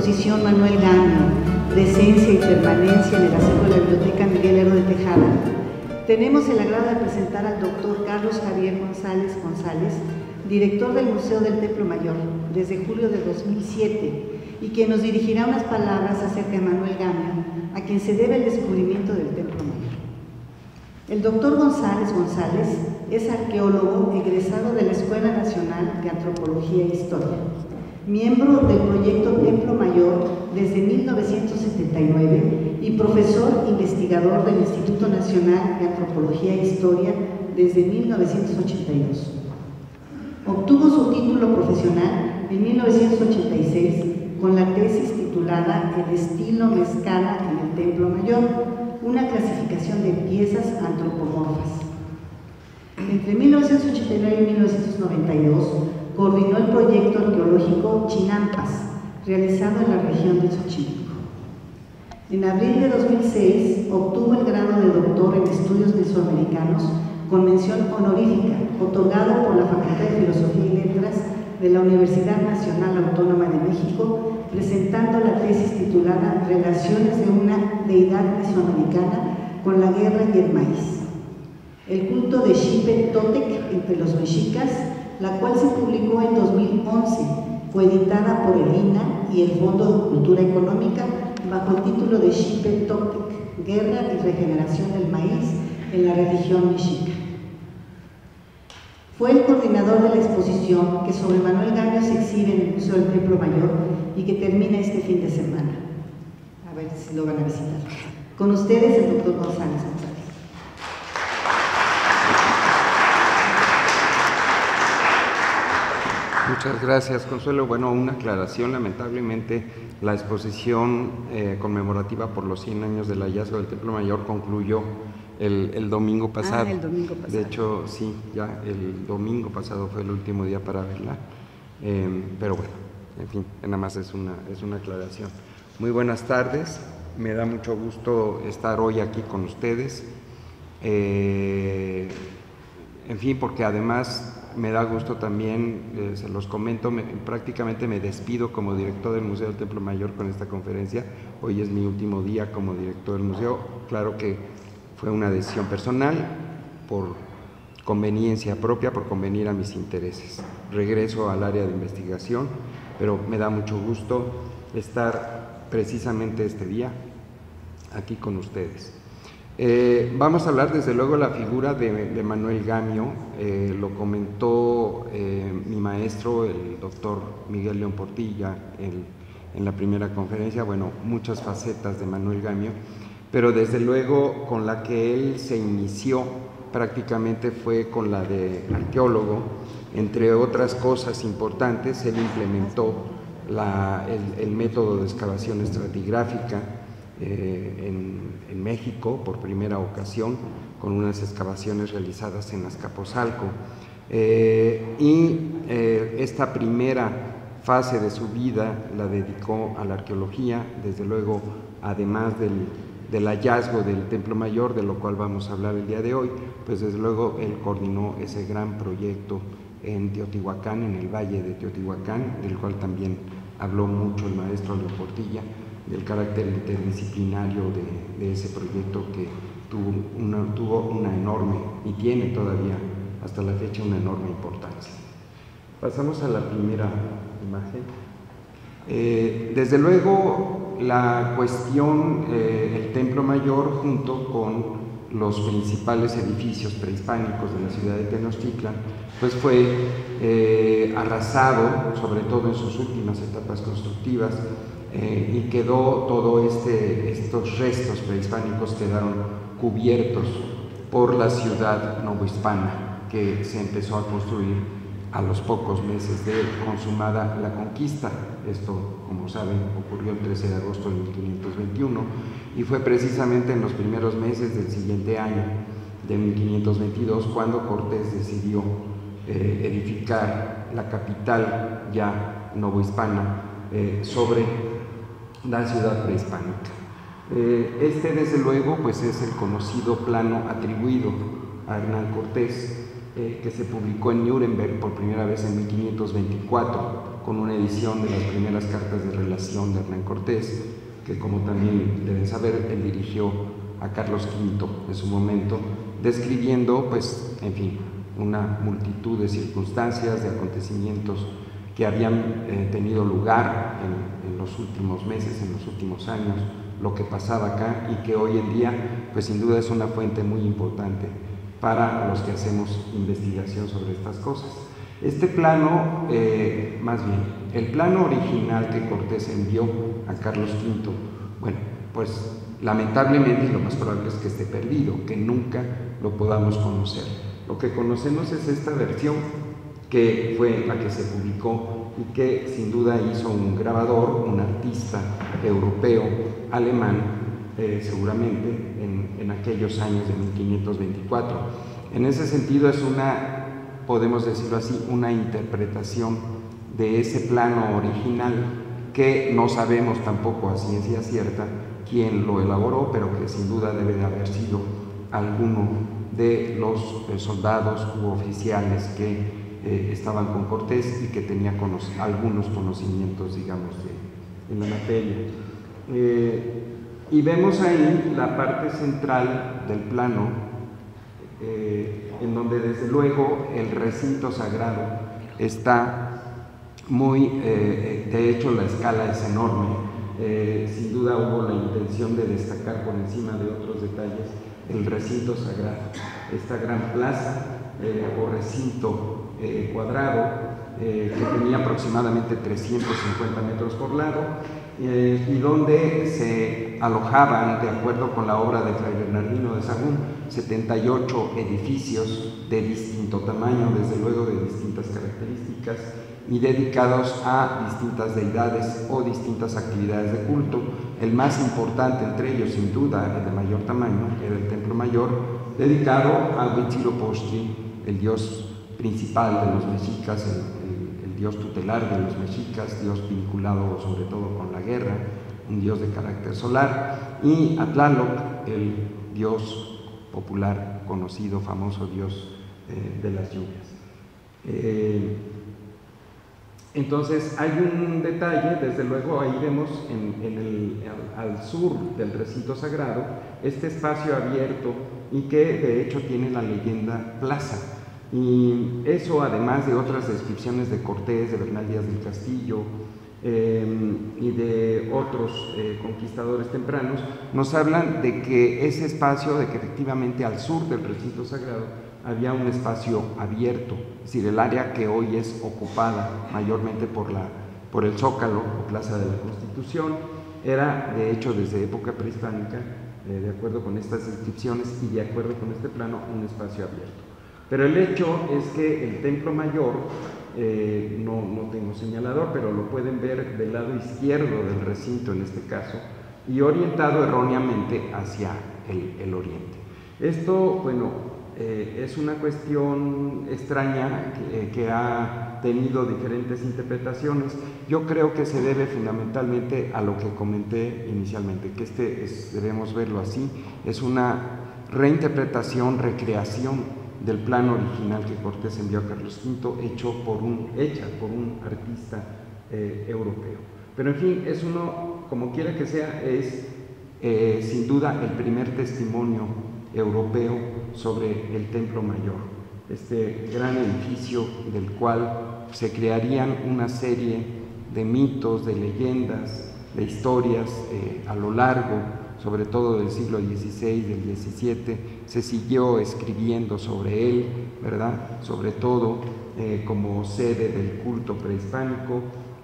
Manuel Gano, Presencia y Permanencia en el acervo de la Biblioteca Miguel Herro de Tejada, tenemos el agrado de presentar al doctor Carlos Javier González González, director del Museo del Templo Mayor desde julio de 2007 y quien nos dirigirá unas palabras acerca de Manuel Gano, a quien se debe el descubrimiento del Templo Mayor. El doctor González González es arqueólogo egresado de la Escuela Nacional de Antropología e Historia, miembro del proyecto Templo Mayor desde 1979 y profesor investigador del Instituto Nacional de Antropología e Historia desde 1982. Obtuvo su título profesional en 1986 con la tesis titulada El estilo mezcala en el Templo Mayor, una clasificación de piezas antropomorfas. Entre 1989 y 1992 coordinó el proyecto arqueológico Chinampas, realizado en la región de Xochimilco. En abril de 2006 obtuvo el grado de doctor en estudios mesoamericanos con mención honorífica, otorgado por la Facultad de Filosofía y Letras de la Universidad Nacional Autónoma de México, presentando la tesis titulada Relaciones de una deidad mesoamericana con la guerra y el maíz. El culto de Xipe Totec entre los mexicas, la cual se publicó en 2011, fue editada por el INA y el Fondo de Cultura Económica bajo el título de Xipe Totec, Guerra y Regeneración del Maíz en la religión mexica. Fue el coordinador de la exposición que sobre Manuel Gaño se exhibe en el Museo del Templo Mayor y que termina este fin de semana. A ver si lo van a visitar. Con ustedes el doctor González González. Muchas gracias, Consuelo. Bueno, una aclaración. Lamentablemente, la exposición eh, conmemorativa por los 100 años del hallazgo del Templo Mayor concluyó el, domingo pasado. Ah, el domingo pasado. De hecho, sí, ya el domingo pasado fue el último día para verla. Em, pero bueno, en fin, nada más es una, es una aclaración. Muy buenas tardes. Me da mucho gusto estar hoy aquí con ustedes. Eh, en fin, porque además me da gusto también, eh, se los comento, prácticamente me despido como director del Museo del Templo Mayor con esta conferencia. Hoy es mi último día como director del museo. Claro que fue una decisión personal por conveniencia propia, por convenir a mis intereses. Regreso al área de investigación, pero me da mucho gusto estar precisamente este día aquí con ustedes. Eh, vamos a hablar desde luego la figura de, Manuel Gamio, eh, lo comentó eh, mi maestro, el doctor Miguel León Portilla, en la primera conferencia, bueno, muchas facetas de Manuel Gamio. Pero desde luego con la que él se inició prácticamente fue con la de arqueólogo. Entre otras cosas importantes, él implementó el, método de excavación estratigráfica eh, en, México por primera ocasión, con unas excavaciones realizadas en Azcapotzalco. Eh, y eh, esta primera fase de su vida la dedicó a la arqueología, desde luego, además del del hallazgo del Templo Mayor, de lo cual vamos a hablar el día de hoy, pues desde luego él coordinó ese gran proyecto en Teotihuacán, en el Valle de Teotihuacán, del cual también habló mucho el maestro Leo Portilla, del carácter interdisciplinario de, ese proyecto que tuvo una, tuvo una enorme, y tiene todavía hasta la fecha una enorme importancia. Pasamos a la primera imagen. Eh, desde luego, la cuestión, eh, el Templo Mayor junto con los principales edificios prehispánicos de la ciudad de Tenochtitlan, pues fue eh, arrasado, sobre todo en sus últimas etapas constructivas, eh, y quedó todo este, estos restos prehispánicos quedaron cubiertos por la ciudad novohispana que se empezó a construir a los pocos meses de consumada la conquista. Esto, como saben, ocurrió el 13 de agosto de 1521 y fue precisamente en los primeros meses del siguiente año, de 1522, cuando Cortés decidió eh, edificar la capital ya novohispana eh, sobre la ciudad prehispánica. Eh, este, desde luego, pues es el conocido plano atribuido a Hernán Cortés, eh, que se publicó en Nuremberg por primera vez en 1524, con una edición de las primeras cartas de relación de Hernán Cortés, que como también deben saber, él dirigió a Carlos V en su momento, describiendo, pues, en fin, una multitud de circunstancias, de acontecimientos que habían eh, tenido lugar en, en, los últimos meses, en los últimos años, lo que pasaba acá y que hoy en día, pues sin duda es una fuente muy importante para los que hacemos investigación sobre estas cosas. Este plano, eh, más bien, el plano original que Cortés envió a Carlos V, bueno, pues lamentablemente lo más probable es que esté perdido, que nunca lo podamos conocer. Lo que conocemos es esta versión que fue la que se publicó y que sin duda hizo un grabador, un artista europeo, alemán, eh, seguramente en, en, aquellos años de 1524. En ese sentido es una, podemos decirlo así, una interpretación de ese plano original que no sabemos tampoco a ciencia cierta quién lo elaboró, pero que sin duda debe de haber sido alguno de los eh, soldados u oficiales que eh, estaban con Cortés y que tenía algunos conocimientos, digamos, de, en la materia. Eh, y vemos ahí la parte central del plano, eh, en donde desde luego el recinto sagrado está muy, de hecho la escala es enorme, sin duda hubo la intención de destacar por encima de otros detalles el recinto sagrado, esta gran plaza o recinto cuadrado que tenía aproximadamente 350 metros por lado eh, y donde se alojaban, de acuerdo con la obra de Fray Bernardino de Sagún, 78 edificios de distinto tamaño, desde luego de distintas características, y dedicados a distintas deidades o distintas actividades de culto. El más importante entre ellos, sin duda, el de mayor tamaño, era el Templo Mayor, dedicado a Huitzilopochtli, el dios principal de los mexicas, dios tutelar de los mexicas, dios vinculado sobre todo con la guerra, un dios de carácter solar, y Atlaloc, el dios popular, conocido, famoso dios eh, de las lluvias. Eh, entonces hay un detalle, desde luego ahí vemos en, el, al, sur del recinto sagrado este espacio abierto y que de hecho tiene la leyenda plaza. Y eso, además de otras descripciones de Cortés, de Bernal Díaz del Castillo em, y de otros eh, conquistadores tempranos, nos hablan de que ese espacio, de que efectivamente al sur del recinto sagrado había un espacio abierto, es decir, el área que hoy es ocupada mayormente por, la, por el Zócalo o Plaza de la Constitución, era de hecho desde época prehispánica, eh, de acuerdo con estas descripciones y de acuerdo con este plano, un espacio abierto. Pero el hecho es que el templo mayor, eh, no, no, tengo señalador, pero lo pueden ver del lado izquierdo del recinto en este caso, y orientado erróneamente hacia el, oriente. Esto, bueno, eh, es una cuestión extraña que, que, ha tenido diferentes interpretaciones. Yo creo que se debe fundamentalmente a lo que comenté inicialmente, que este es, debemos verlo así, es una reinterpretación, recreación del plano original que Cortés envió a Carlos V, hecho por un, hecha por un artista eh, europeo. Pero en fin, es uno, como quiera que sea, es eh, sin duda el primer testimonio europeo sobre el Templo Mayor, este gran edificio del cual se crearían una serie de mitos, de leyendas, de historias eh, a lo largo sobre todo del siglo XVI, del XVII, se siguió escribiendo sobre él, ¿verdad? Sobre todo eh, como sede del culto prehispánico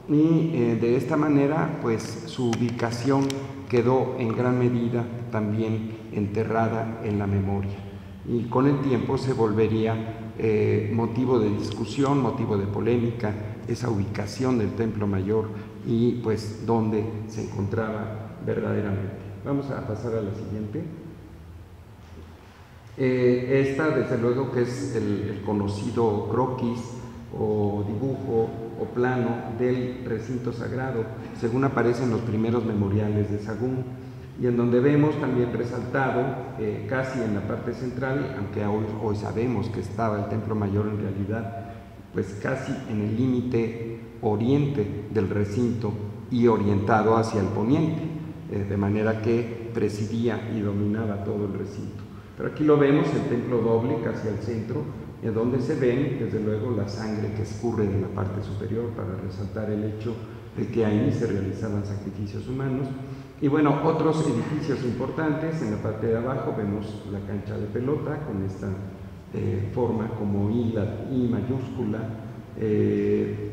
y eh, de esta manera pues su ubicación quedó en gran medida también enterrada en la memoria y con el tiempo se volvería eh, motivo de discusión, motivo de polémica, esa ubicación del Templo Mayor y pues dónde se encontraba verdaderamente. Vamos a pasar a la siguiente. Eh, esta, desde luego, que es el, conocido croquis o dibujo o plano del recinto sagrado, según aparecen los primeros memoriales de Sagún. y en donde vemos también resaltado eh, casi en la parte central, aunque hoy, hoy, sabemos que estaba el templo mayor en realidad, pues casi en el límite oriente del recinto y orientado hacia el poniente, eh, de manera que presidía y dominaba todo el recinto. Pero aquí lo vemos, el templo doble hacia el centro, en donde se ven, desde luego, la sangre que escurre de la parte superior para resaltar el hecho de que ahí se realizaban sacrificios humanos. Y bueno, otros edificios importantes, en la parte de abajo vemos la cancha de pelota con esta eh, forma como I, I mayúscula. Eh,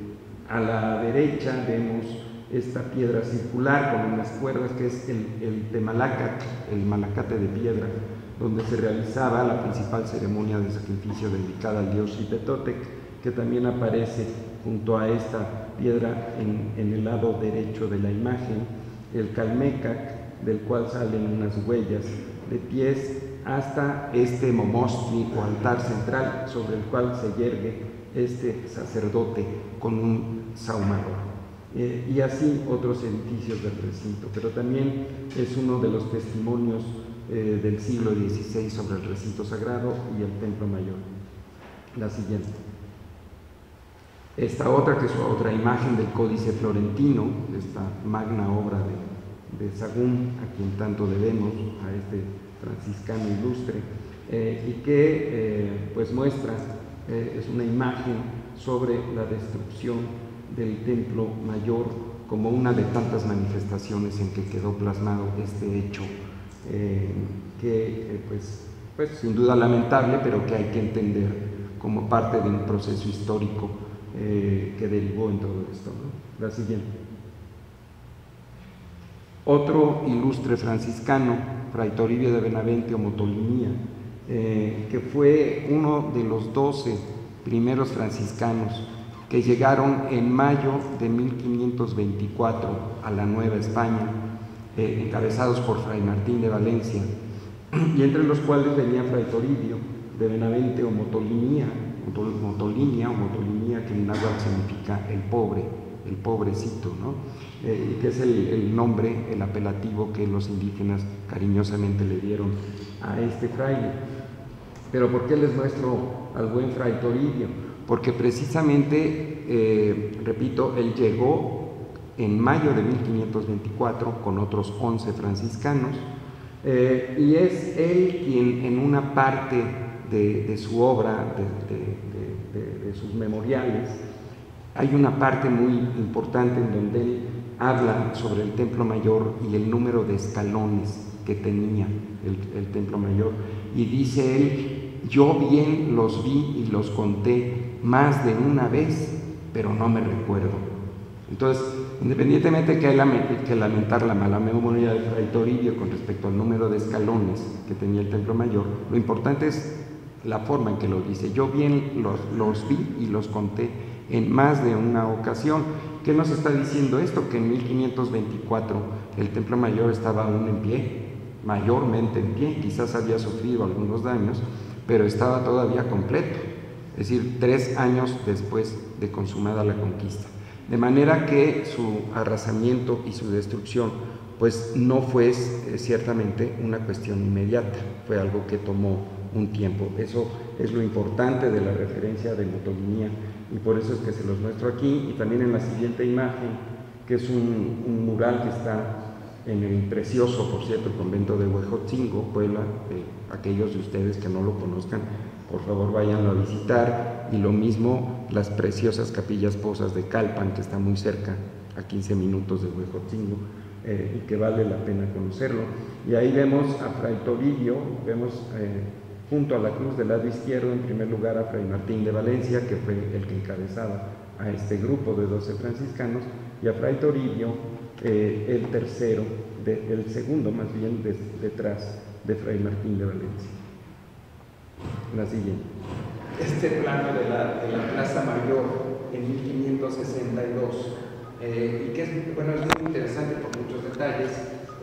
a la derecha vemos esta piedra circular con unas cuerdas que es el, el temalacat, el malacate de piedra, donde se realizaba la principal ceremonia de sacrificio dedicada al dios Ipetotec, que también aparece junto a esta piedra en, el lado derecho de la imagen, el Calmecac, del cual salen unas huellas de pies hasta este momostri o altar central sobre el cual se yergue este sacerdote con un saumador. Eh, y así otros edificios del recinto, pero también es uno de los testimonios eh, del siglo XVI sobre el recinto sagrado y el templo mayor. La siguiente. Esta otra, que es otra imagen del Códice Florentino, esta magna obra de, de Sagún, a quien tanto debemos, a este franciscano ilustre, eh, y que pues muestra, es una imagen sobre la destrucción del templo mayor como una de tantas manifestaciones en que quedó plasmado este hecho, eh, que eh, pues, pues, sin duda lamentable, pero que hay que entender como parte de un proceso histórico eh, que derivó en todo esto. La siguiente. Otro ilustre franciscano, Fray Toribio de Benavente o Motolinía, que fue uno de los doce primeros franciscanos que llegaron en mayo de 1524 a la Nueva España, eh, encabezados por Fray Martín de Valencia, y entre los cuales venía Fray Toribio de Benavente o Motolinía, Motolinia o Motolinía, que en náhuatl significa el pobre, el pobrecito, ¿no? Eh, que es el, el, nombre, el apelativo que los indígenas cariñosamente le dieron a este fraile. Pero ¿por qué les muestro al buen Fray Toribio? porque precisamente, eh, repito, él llegó en mayo de 1524 con otros 11 franciscanos eh, y es él quien en una parte de, su obra, de, de, sus memoriales, hay una parte muy importante en donde él habla sobre el templo mayor y el número de escalones que tenía el, el templo mayor y dice él, yo bien los vi y los conté más de una vez, pero no me recuerdo. Entonces, independientemente que hay que lamentar la mala memoria de Fray Toribio con respecto al número de escalones que tenía el templo mayor, lo importante es la forma en que lo dice. Yo bien los, los vi y los conté en más de una ocasión. ¿Qué nos está diciendo esto? Que en 1524 el templo mayor estaba aún en pie, mayormente en pie, quizás había sufrido algunos daños, pero estaba todavía completo es decir, tres años después de consumada la conquista. De manera que su arrasamiento y su destrucción pues no fue eh, ciertamente una cuestión inmediata, fue algo que tomó un tiempo. Eso es lo importante de la referencia de Motolinía y por eso es que se los muestro aquí y también en la siguiente imagen, que es un, mural que está en el precioso, por cierto, convento de Huejotzingo, Puebla, aquellos de ustedes que no lo conozcan, por favor váyanlo a visitar. Y lo mismo las preciosas capillas posas de Calpan, que está muy cerca, a 15 minutos de Huejotzingo, eh, y que vale la pena conocerlo. Y ahí vemos a Fray Toribio, vemos eh, junto a la cruz del lado izquierdo, en primer lugar a Fray Martín de Valencia, que fue el que encabezaba a este grupo de 12 franciscanos, y a Fray Toribio, eh, el tercero, el segundo más bien detrás de Fray Martín de Valencia la siguiente. Este plano de la, de la Plaza Mayor en 1562, eh, y que es, bueno, es muy interesante por muchos detalles,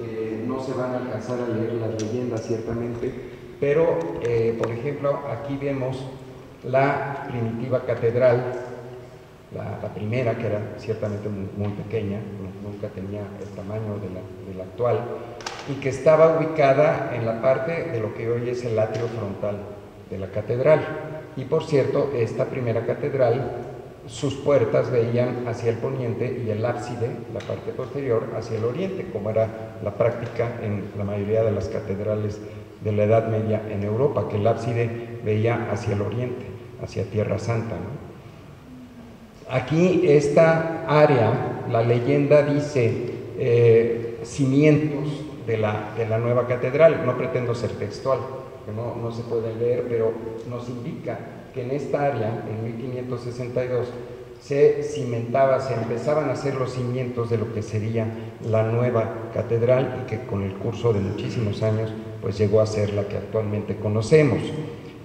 eh, no se van a alcanzar a leer las leyendas ciertamente, pero eh, por ejemplo aquí vemos la primitiva catedral, la, primera que era ciertamente muy, pequeña, nunca tenía el tamaño de la, de actual, y que estaba ubicada en la parte de lo que hoy es el atrio frontal de la catedral. Y por cierto, esta primera catedral, sus puertas veían hacia el poniente y el ábside, la parte posterior, hacia el oriente, como era la práctica en la mayoría de las catedrales de la Edad Media en Europa, que el ábside veía hacia el oriente, hacia Tierra Santa. Aquí esta área, la leyenda dice eh, cimientos de la, de la nueva catedral, no pretendo ser textual, que no, no se puede leer, pero nos indica que en esta área, en 1562, se cimentaba, se empezaban a hacer los cimientos de lo que sería la nueva catedral y que con el curso de muchísimos años pues llegó a ser la que actualmente conocemos.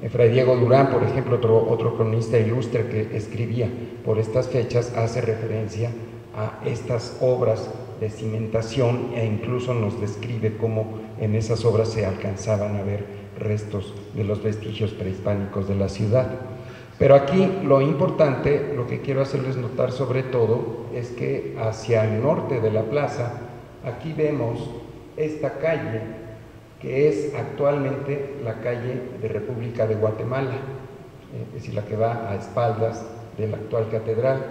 Eh, Fray Diego Durán, por ejemplo, otro, otro cronista ilustre que escribía por estas fechas, hace referencia a estas obras de cimentación e incluso nos describe cómo en esas obras se alcanzaban a ver restos de los vestigios prehispánicos de la ciudad. Pero aquí lo importante, lo que quiero hacerles notar sobre todo, es que hacia el norte de la plaza, aquí vemos esta calle, que es actualmente la calle de República de Guatemala, eh, es decir, la que va a espaldas de la actual catedral.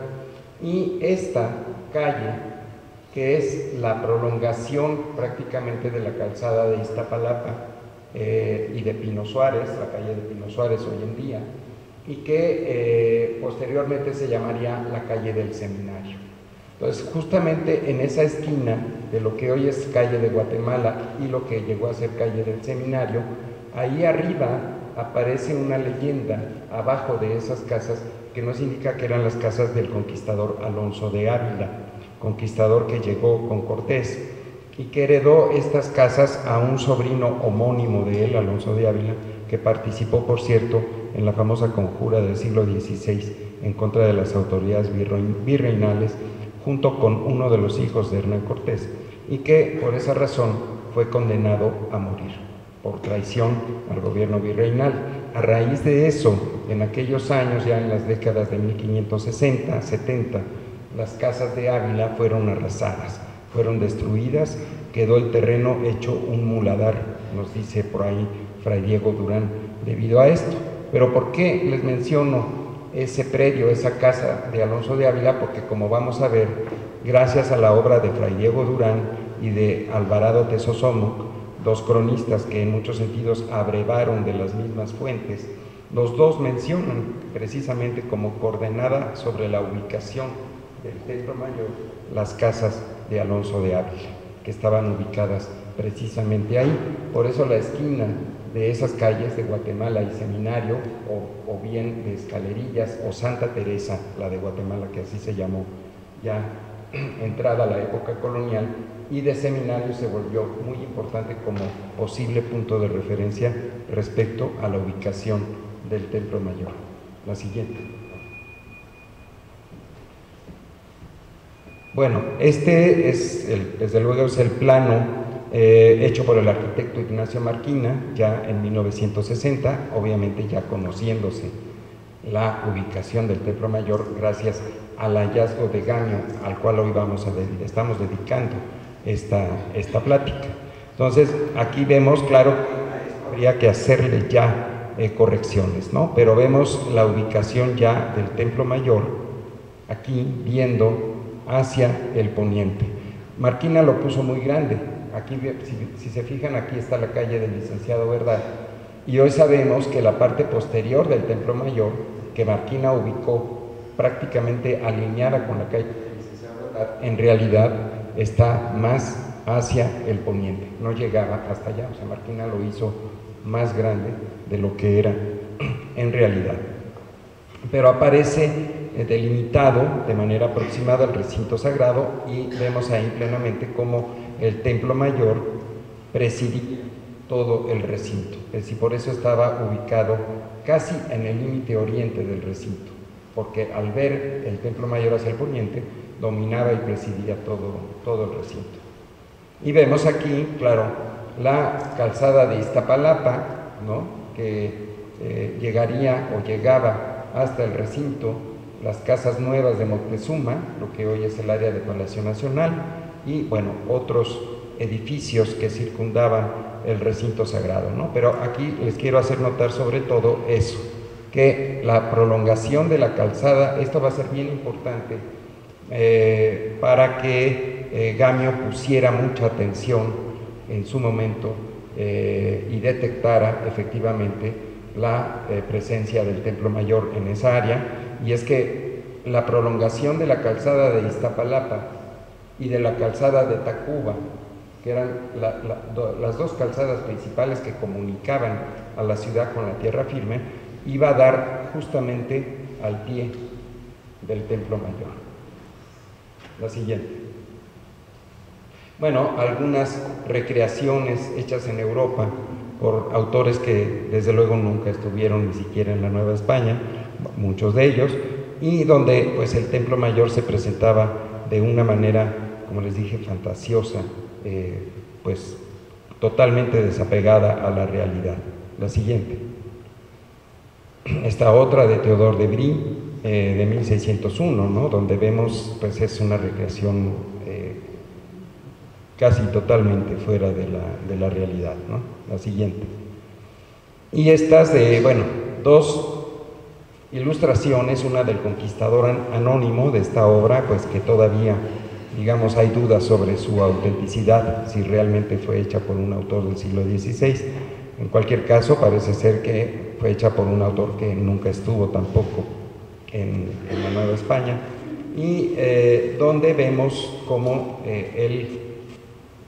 Y esta calle, que es la prolongación prácticamente de la calzada de Iztapalapa eh, y de Pino Suárez, la calle de Pino Suárez hoy en día, y que eh, posteriormente se llamaría la calle del seminario. Entonces, justamente en esa esquina de lo que hoy es calle de Guatemala y lo que llegó a ser calle del seminario, ahí arriba aparece una leyenda abajo de esas casas que nos indica que eran las casas del conquistador Alonso de Ávila, conquistador que llegó con Cortés y que heredó estas casas a un sobrino homónimo de él, Alonso de Ávila, que participó, por cierto, en la famosa conjura del siglo XVI en contra de las autoridades virreinales, junto con uno de los hijos de Hernán Cortés, y que por esa razón fue condenado a morir por traición al gobierno virreinal. A raíz de eso, en aquellos años, ya en las décadas de 1560, 70, las casas de Ávila fueron arrasadas, fueron destruidas, quedó el terreno hecho un muladar, nos dice por ahí Fray Diego Durán, debido a esto. Pero ¿por qué les menciono ese predio, esa casa de Alonso de Ávila? Porque como vamos a ver, gracias a la obra de Fray Diego Durán y de Alvarado Tesosomo, dos cronistas que en muchos sentidos abrevaron de las mismas fuentes, los dos mencionan precisamente como coordenada sobre la ubicación del Templo Mayor las casas de Alonso de Ávila, que estaban ubicadas precisamente ahí. Por eso la esquina de esas calles de Guatemala y Seminario, o, bien de Escalerillas, o Santa Teresa, la de Guatemala, que así se llamó ya entrada la época colonial, y de Seminario se volvió muy importante como posible punto de referencia respecto a la ubicación del Templo Mayor. La siguiente. Bueno, este es, el, desde luego, es el plano eh, hecho por el arquitecto Ignacio Marquina ya en 1960, obviamente ya conociéndose la ubicación del Templo Mayor gracias al hallazgo de Gaño, al cual hoy vamos a estamos dedicando esta, esta plática. Entonces, aquí vemos, claro, habría que hacerle ya eh, correcciones, ¿no? Pero vemos la ubicación ya del Templo Mayor, aquí viendo hacia el poniente. Marquina lo puso muy grande, Aquí, si, se fijan, aquí está la calle del licenciado Verdad. Y hoy sabemos que la parte posterior del Templo Mayor, que Marquina ubicó prácticamente alineada con la calle del licenciado Verdad, en realidad está más hacia el poniente, no llegaba hasta allá, o sea, Marquina lo hizo más grande de lo que era en realidad. Pero aparece delimitado de manera aproximada el recinto sagrado y vemos ahí plenamente cómo el templo mayor presidía todo el recinto. Es decir, por eso estaba ubicado casi en el límite oriente del recinto, porque al ver el templo mayor hacia el poniente, dominaba y presidía todo, todo el recinto. Y vemos aquí, claro, la calzada de Iztapalapa, ¿no? que eh, llegaría o llegaba hasta el recinto, las casas nuevas de Moctezuma, lo que hoy es el área de Palacio Nacional, y bueno, otros edificios que circundaban el recinto sagrado. ¿no? Pero aquí les quiero hacer notar sobre todo eso, que la prolongación de la calzada, esto va a ser bien importante eh, para que eh, Gamio pusiera mucha atención en su momento eh, y detectara efectivamente la presencia del Templo Mayor en esa área, y es que la prolongación de la calzada de Iztapalapa y de la calzada de Tacuba, que eran las dos calzadas principales que comunicaban a la ciudad con la tierra firme, iba a dar justamente al pie del Templo Mayor. La siguiente. Bueno, algunas recreaciones hechas en Europa por autores que desde luego nunca estuvieron ni siquiera en la Nueva España, muchos de ellos, y donde pues el Templo Mayor se presentaba de una manera, como les dije, fantasiosa, eh, pues totalmente desapegada a la realidad. La siguiente. Esta otra de Teodor de Brie, eh, de 1601, ¿no? donde vemos, pues es una recreación eh, casi totalmente fuera de la, de la realidad. La siguiente. Y estas de, bueno, dos ilustraciones, una del conquistador anónimo de esta obra, pues que todavía, digamos, hay dudas sobre su autenticidad, si realmente fue hecha por un autor del siglo XVI. En cualquier caso, parece ser que fue hecha por un autor que nunca estuvo tampoco en, la Nueva España, y eh, donde vemos cómo eh, él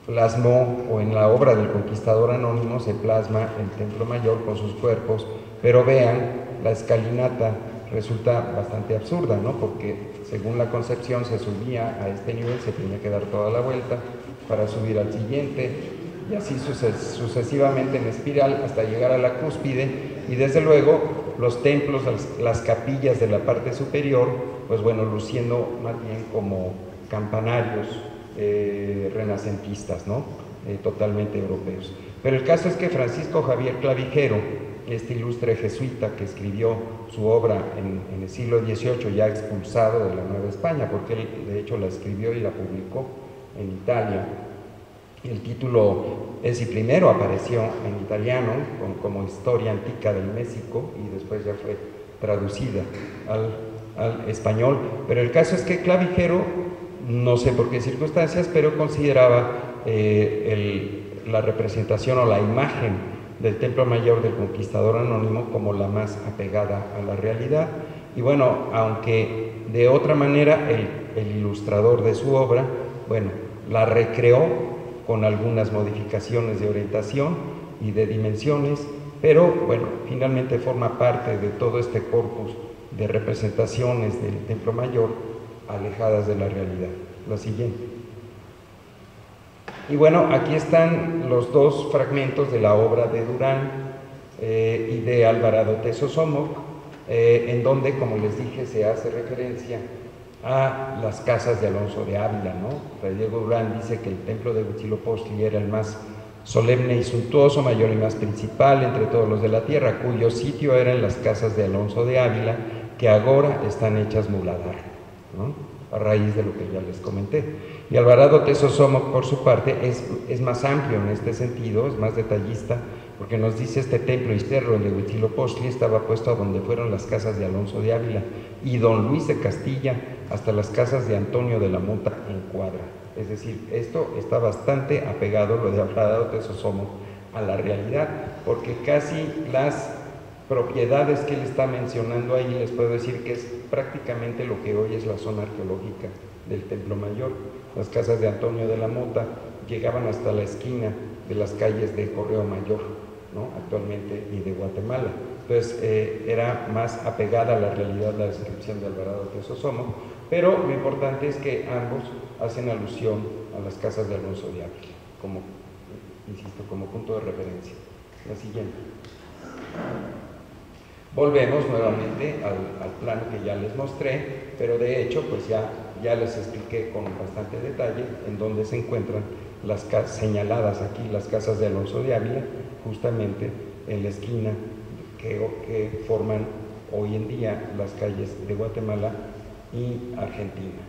plasmó, o en la obra del conquistador anónimo se plasma el templo mayor con sus cuerpos, pero vean, la escalinata resulta bastante absurda, ¿no? Porque según la concepción se subía a este nivel, se tenía que dar toda la vuelta para subir al siguiente, y así sucesivamente en espiral hasta llegar a la cúspide, y desde luego los templos, las, capillas de la parte superior, pues bueno, luciendo más bien como campanarios eh, renacentistas, ¿no? Eh, totalmente europeos. Pero el caso es que Francisco Javier Clavijero, este ilustre jesuita que escribió su obra en, en, el siglo XVIII, ya expulsado de la Nueva España, porque él de hecho la escribió y la publicó en Italia, el título es y primero apareció en italiano como Historia Antica del México y después ya fue traducida al, español. Pero el caso es que Clavijero, no sé por qué circunstancias, pero consideraba eh, la representación o la imagen del Templo Mayor del Conquistador Anónimo como la más apegada a la realidad. Y bueno, aunque de otra manera el, ilustrador de su obra, bueno, la recreó con algunas modificaciones de orientación y de dimensiones, pero bueno, finalmente forma parte de todo este corpus de representaciones del Templo Mayor alejadas de la realidad. La siguiente. Y bueno, aquí están los dos fragmentos de la obra de Durán eh, y de Alvarado Tesosomoc, eh, en donde, como les dije, se hace referencia a las casas de Alonso de Ávila, ¿no? Diego Durán dice que el templo de Huitzilopochtli era el más solemne y suntuoso, mayor y más principal entre todos los de la tierra, cuyo sitio era en las casas de Alonso de Ávila, que ahora están hechas muladar, ¿no? A raíz de lo que ya les comenté. Y Alvarado Tesosomo, por su parte, es, es más amplio en este sentido, es más detallista, porque nos dice este templo externo, el de estaba puesto a donde fueron las casas de Alonso de Ávila y don Luis de Castilla hasta las casas de Antonio de la Mota en Cuadra. Es decir, esto está bastante apegado, lo de Alvarado Tesosomo, a la realidad, porque casi las propiedades que él está mencionando ahí, les puedo decir que es prácticamente lo que hoy es la zona arqueológica del Templo Mayor. Las casas de Antonio de la Mota llegaban hasta la esquina de las calles de Correo Mayor actualmente y de Guatemala. Entonces eh, era más apegada a la realidad la descripción de Alvarado que Sosomo, pero lo importante es que ambos hacen alusión a las casas de Alonso de Ávila, como, insisto, como punto de referencia. La siguiente. Volvemos nuevamente al, al, plano que ya les mostré, pero de hecho pues ya, ya les expliqué con bastante detalle en dónde se encuentran las señaladas aquí, las casas de Alonso de Ávila, justamente en la esquina que, forman hoy en día las calles de Guatemala y Argentina.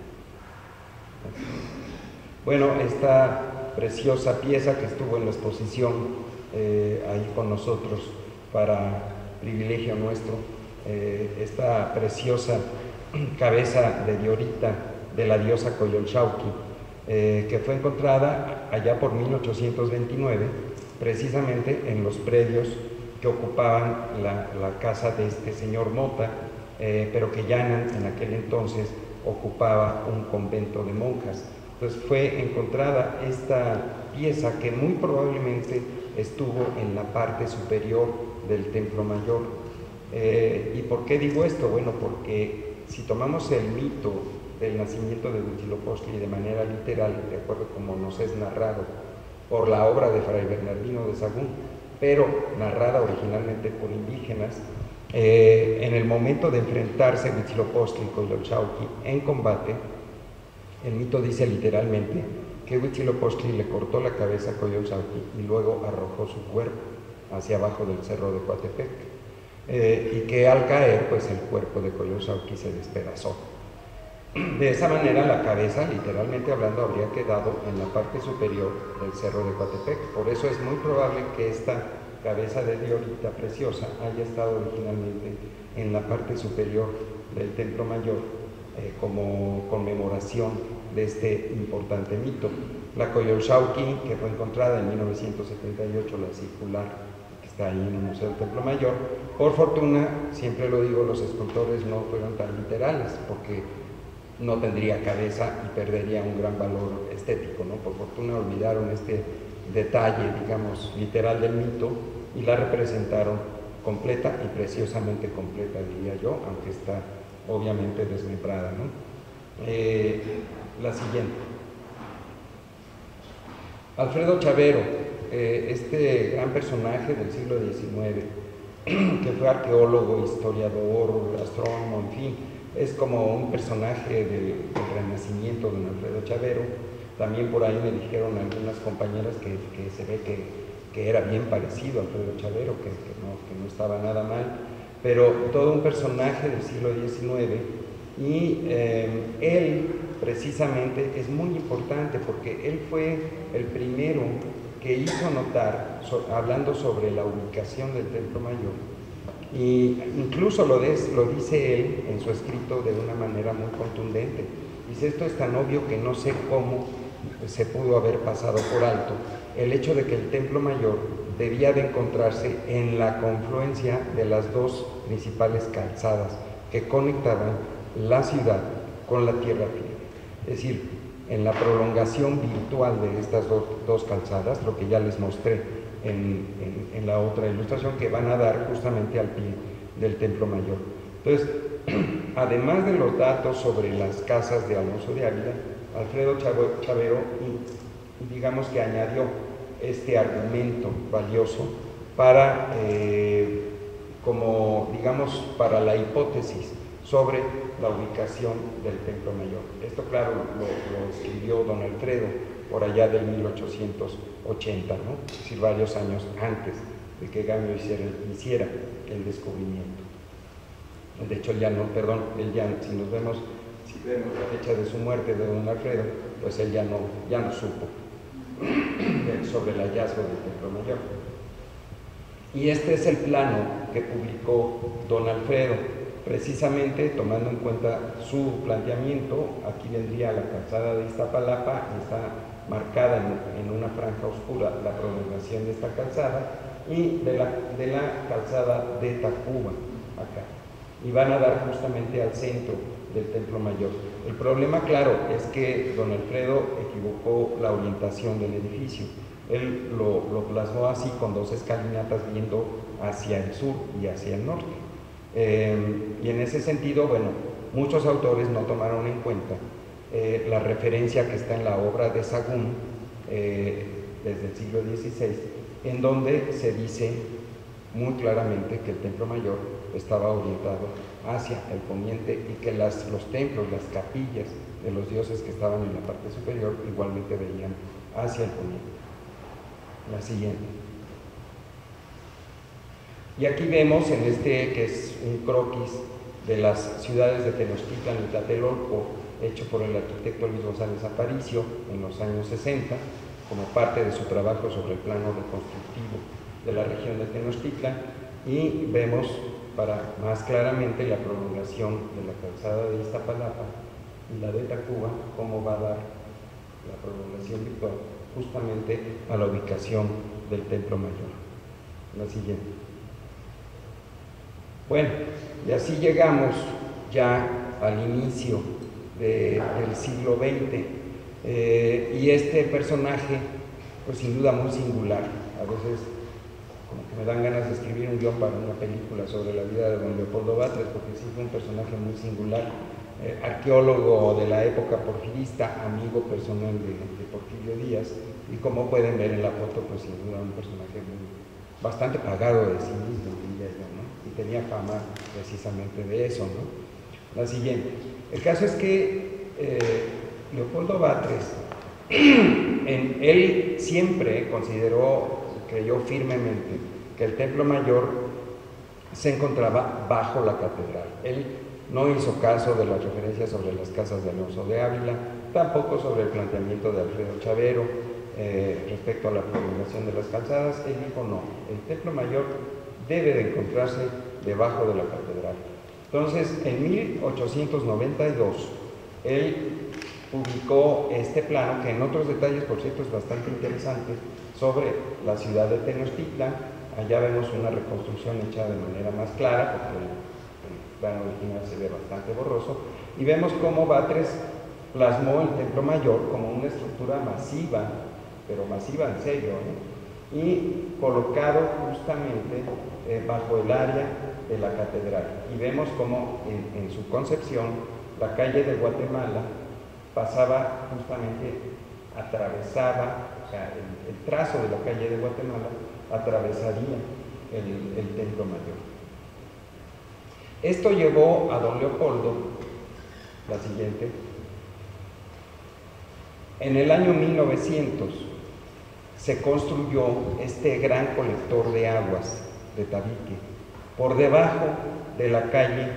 Bueno, esta preciosa pieza que estuvo en la exposición eh, ahí con nosotros para privilegio nuestro, eh, esta preciosa cabeza de diorita de la diosa Coyolxauqui, eh, que fue encontrada allá por 1829, precisamente en los predios que ocupaban la, casa de este señor Mota, pero que ya en aquel entonces ocupaba un convento de monjas. Entonces fue encontrada esta pieza que muy probablemente estuvo en la parte superior del templo mayor. Eh, ¿Y por qué digo esto? Bueno, porque si tomamos el mito del nacimiento de Huitzilopochtli de manera literal, de acuerdo como nos es narrado por la obra de Fray Bernardino de Sagún, pero narrada originalmente por indígenas, eh, en el momento de enfrentarse Huitzilopochtli con Coyolxauhqui en combate, el mito dice literalmente que Huitzilopochtli le cortó la cabeza a Coyolxauhqui y luego arrojó su cuerpo hacia abajo del cerro de Coatepec. Eh, y que al caer, pues el cuerpo de Coyolxauhqui se despedazó. De esa manera la cabeza, literalmente hablando, habría quedado en la parte superior del cerro de Coatepec. Por eso es muy probable que esta cabeza de diorita preciosa haya estado originalmente en la parte superior del templo mayor eh, como conmemoración de este importante mito. La Coyolxauhqui, que fue encontrada en 1978, la circular, está ahí en el Museo del Templo Mayor, por fortuna, siempre lo digo, los escultores no fueron tan literales, porque no tendría cabeza y perdería un gran valor estético, ¿no? Por fortuna olvidaron este detalle, digamos, literal del mito y la representaron completa y preciosamente completa, diría yo, aunque está obviamente desmembrada. ¿no? Eh, la siguiente. Alfredo Chavero, eh, este gran personaje del siglo XIX, que fue arqueólogo, historiador, astrónomo, en fin, es como un personaje del renacimiento de Alfredo Chavero. También por ahí me dijeron algunas compañeras que, se ve que, era bien parecido a Alfredo Chavero, que, no estaba nada mal pero todo un personaje del siglo XIX y eh, él precisamente es muy importante porque él fue el primero que hizo notar, hablando sobre la ubicación del Templo Mayor, y incluso lo, lo dice él en su escrito de una manera muy contundente. Dice, esto es tan obvio que no sé cómo se pudo haber pasado por alto el hecho de que el Templo Mayor debía de encontrarse en la confluencia de las dos principales calzadas que conectaban la ciudad con la tierra firme. Es decir, en la prolongación virtual de estas dos, calzadas, lo que ya les mostré en, en, la otra ilustración, que van a dar justamente al pie del Templo Mayor. Entonces, además de los datos sobre las casas de Alonso de Ávila, Alfredo Chavero, digamos que añadió este argumento valioso para, eh, como digamos, para la hipótesis sobre la ubicación del Templo Mayor. Esto, claro, lo, escribió don Alfredo por allá del 1880, ¿no? es decir, varios años antes de que Gamio hiciera, el descubrimiento. De hecho, ya no, perdón, él ya, si nos vemos, si vemos la fecha de su muerte de don Alfredo, pues él ya no, ya no supo sobre el hallazgo del Templo Mayor. Y este es el plano que publicó don Alfredo, precisamente tomando en cuenta su planteamiento, aquí vendría la calzada de Iztapalapa, está marcada en, una franja oscura la prolongación de esta calzada, y de la, de la calzada de Tacuba, acá. Y van a dar justamente al centro del Templo Mayor. El problema, claro, es que don Alfredo equivocó la orientación del edificio. Él lo, plasmó así con dos escalinatas viendo hacia el sur y hacia el norte. Em, y en ese sentido, bueno, muchos autores no tomaron en cuenta eh, la referencia que está en la obra de Sagún eh, desde el siglo XVI, en donde se dice muy claramente que el templo mayor estaba orientado hacia el poniente y que los templos, las capillas de los dioses que estaban en la parte superior igualmente veían hacia el poniente. La siguiente. Y aquí vemos en este que es un croquis de las ciudades de Tenochtitlan y Tlatelolco, hecho por el arquitecto Luis González Aparicio en los años 60. como parte de su trabajo sobre el plano reconstructivo de la región de Tenochtitlan y vemos para más claramente la prolongación de la calzada de Iztapalapa y la de Tacuba, cómo va a dar la prolongación virtual justamente a la ubicación del Templo Mayor. La siguiente. Bueno, y así llegamos ya al inicio del siglo XX eh, y este personaje, pues sin duda muy singular, a veces como que me dan ganas de escribir un guion para una película sobre la vida de don Leopoldo Batres, porque sí fue un personaje muy singular, eh, arqueólogo de la época porfirista, amigo personal de, Porfirio Díaz, y como pueden ver en la foto, pues sin duda un personaje bastante pagado de sí mismo, diría yo, ¿no? Y tenía fama precisamente de eso, ¿no? La siguiente. El caso es que eh, Leopoldo Batres, él siempre consideró creyó firmemente que el templo mayor se encontraba bajo la catedral. Él no hizo caso de las referencias sobre las casas de Alonso de Ávila, tampoco sobre el planteamiento de Alfredo Chavero eh, respecto a la prolongación de las calzadas. Él dijo no, el templo mayor debe de encontrarse debajo de la catedral. Entonces, en 1892, él publicó este plano, que en otros detalles, por cierto, es bastante interesante, sobre la ciudad de Tenochtitlan. Allá vemos una reconstrucción hecha de manera más clara, porque el, plano original se ve bastante borroso, y vemos cómo Batres plasmó el templo mayor como una estructura masiva, pero masiva en serio, y colocado justamente eh, bajo el área de la catedral. Y vemos cómo en su concepción la calle de Guatemala pasaba justamente, atravesaba el, trazo de la calle de Guatemala atravesaría el, el templo mayor. Esto llevó a don Leopoldo, la siguiente, en el año 1900 se construyó este gran colector de aguas de Tabique por debajo de la calle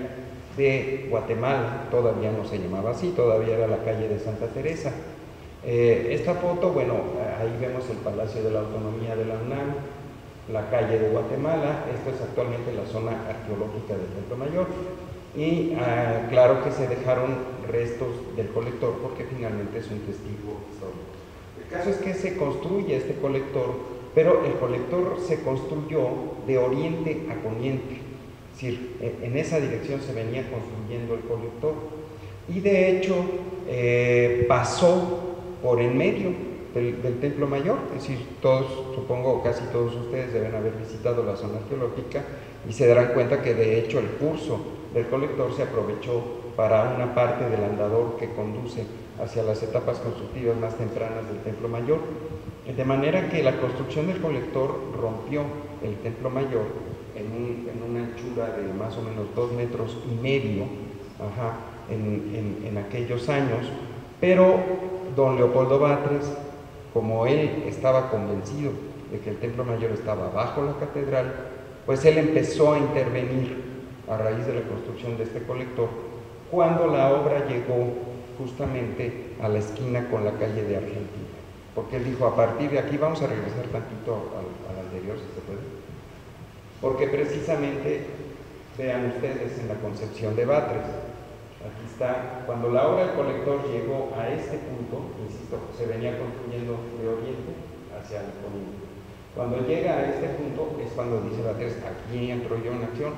de Guatemala, todavía no se llamaba así, todavía era la calle de Santa Teresa. Eh, esta foto, bueno, ahí vemos el Palacio de la Autonomía de la UNAM, la calle de Guatemala, esto es actualmente la zona arqueológica del Templo Mayor, y ah, claro que se dejaron restos del colector porque finalmente es un testigo histórico. El caso es que se construye este colector, pero el colector se construyó de oriente a poniente, es decir, en esa dirección se venía construyendo el colector, y de hecho eh, pasó por en medio del, templo mayor, es decir, todos, supongo casi todos ustedes deben haber visitado la zona arqueológica y se darán cuenta que de hecho el curso del colector se aprovechó para una parte del andador que conduce hacia las etapas constructivas más tempranas del templo mayor, de manera que la construcción del colector rompió el templo mayor en, una anchura de más o menos dos metros y medio en, en aquellos años, pero don Leopoldo Batres, como él estaba convencido de que el templo mayor estaba bajo la catedral, pues él empezó a intervenir a raíz de la construcción de este colector cuando la obra llegó justamente a la esquina con la calle de Argentina. Porque él dijo, a partir de aquí vamos a regresar tantito al, al anterior, si se puede. Porque precisamente, vean ustedes en la concepción de Batres, Aquí está, cuando la obra del colector llegó a este punto, insisto, se venía construyendo de oriente hacia el poniente. Cuando llega a este punto es cuando dice tercera, aquí entro yo en acción,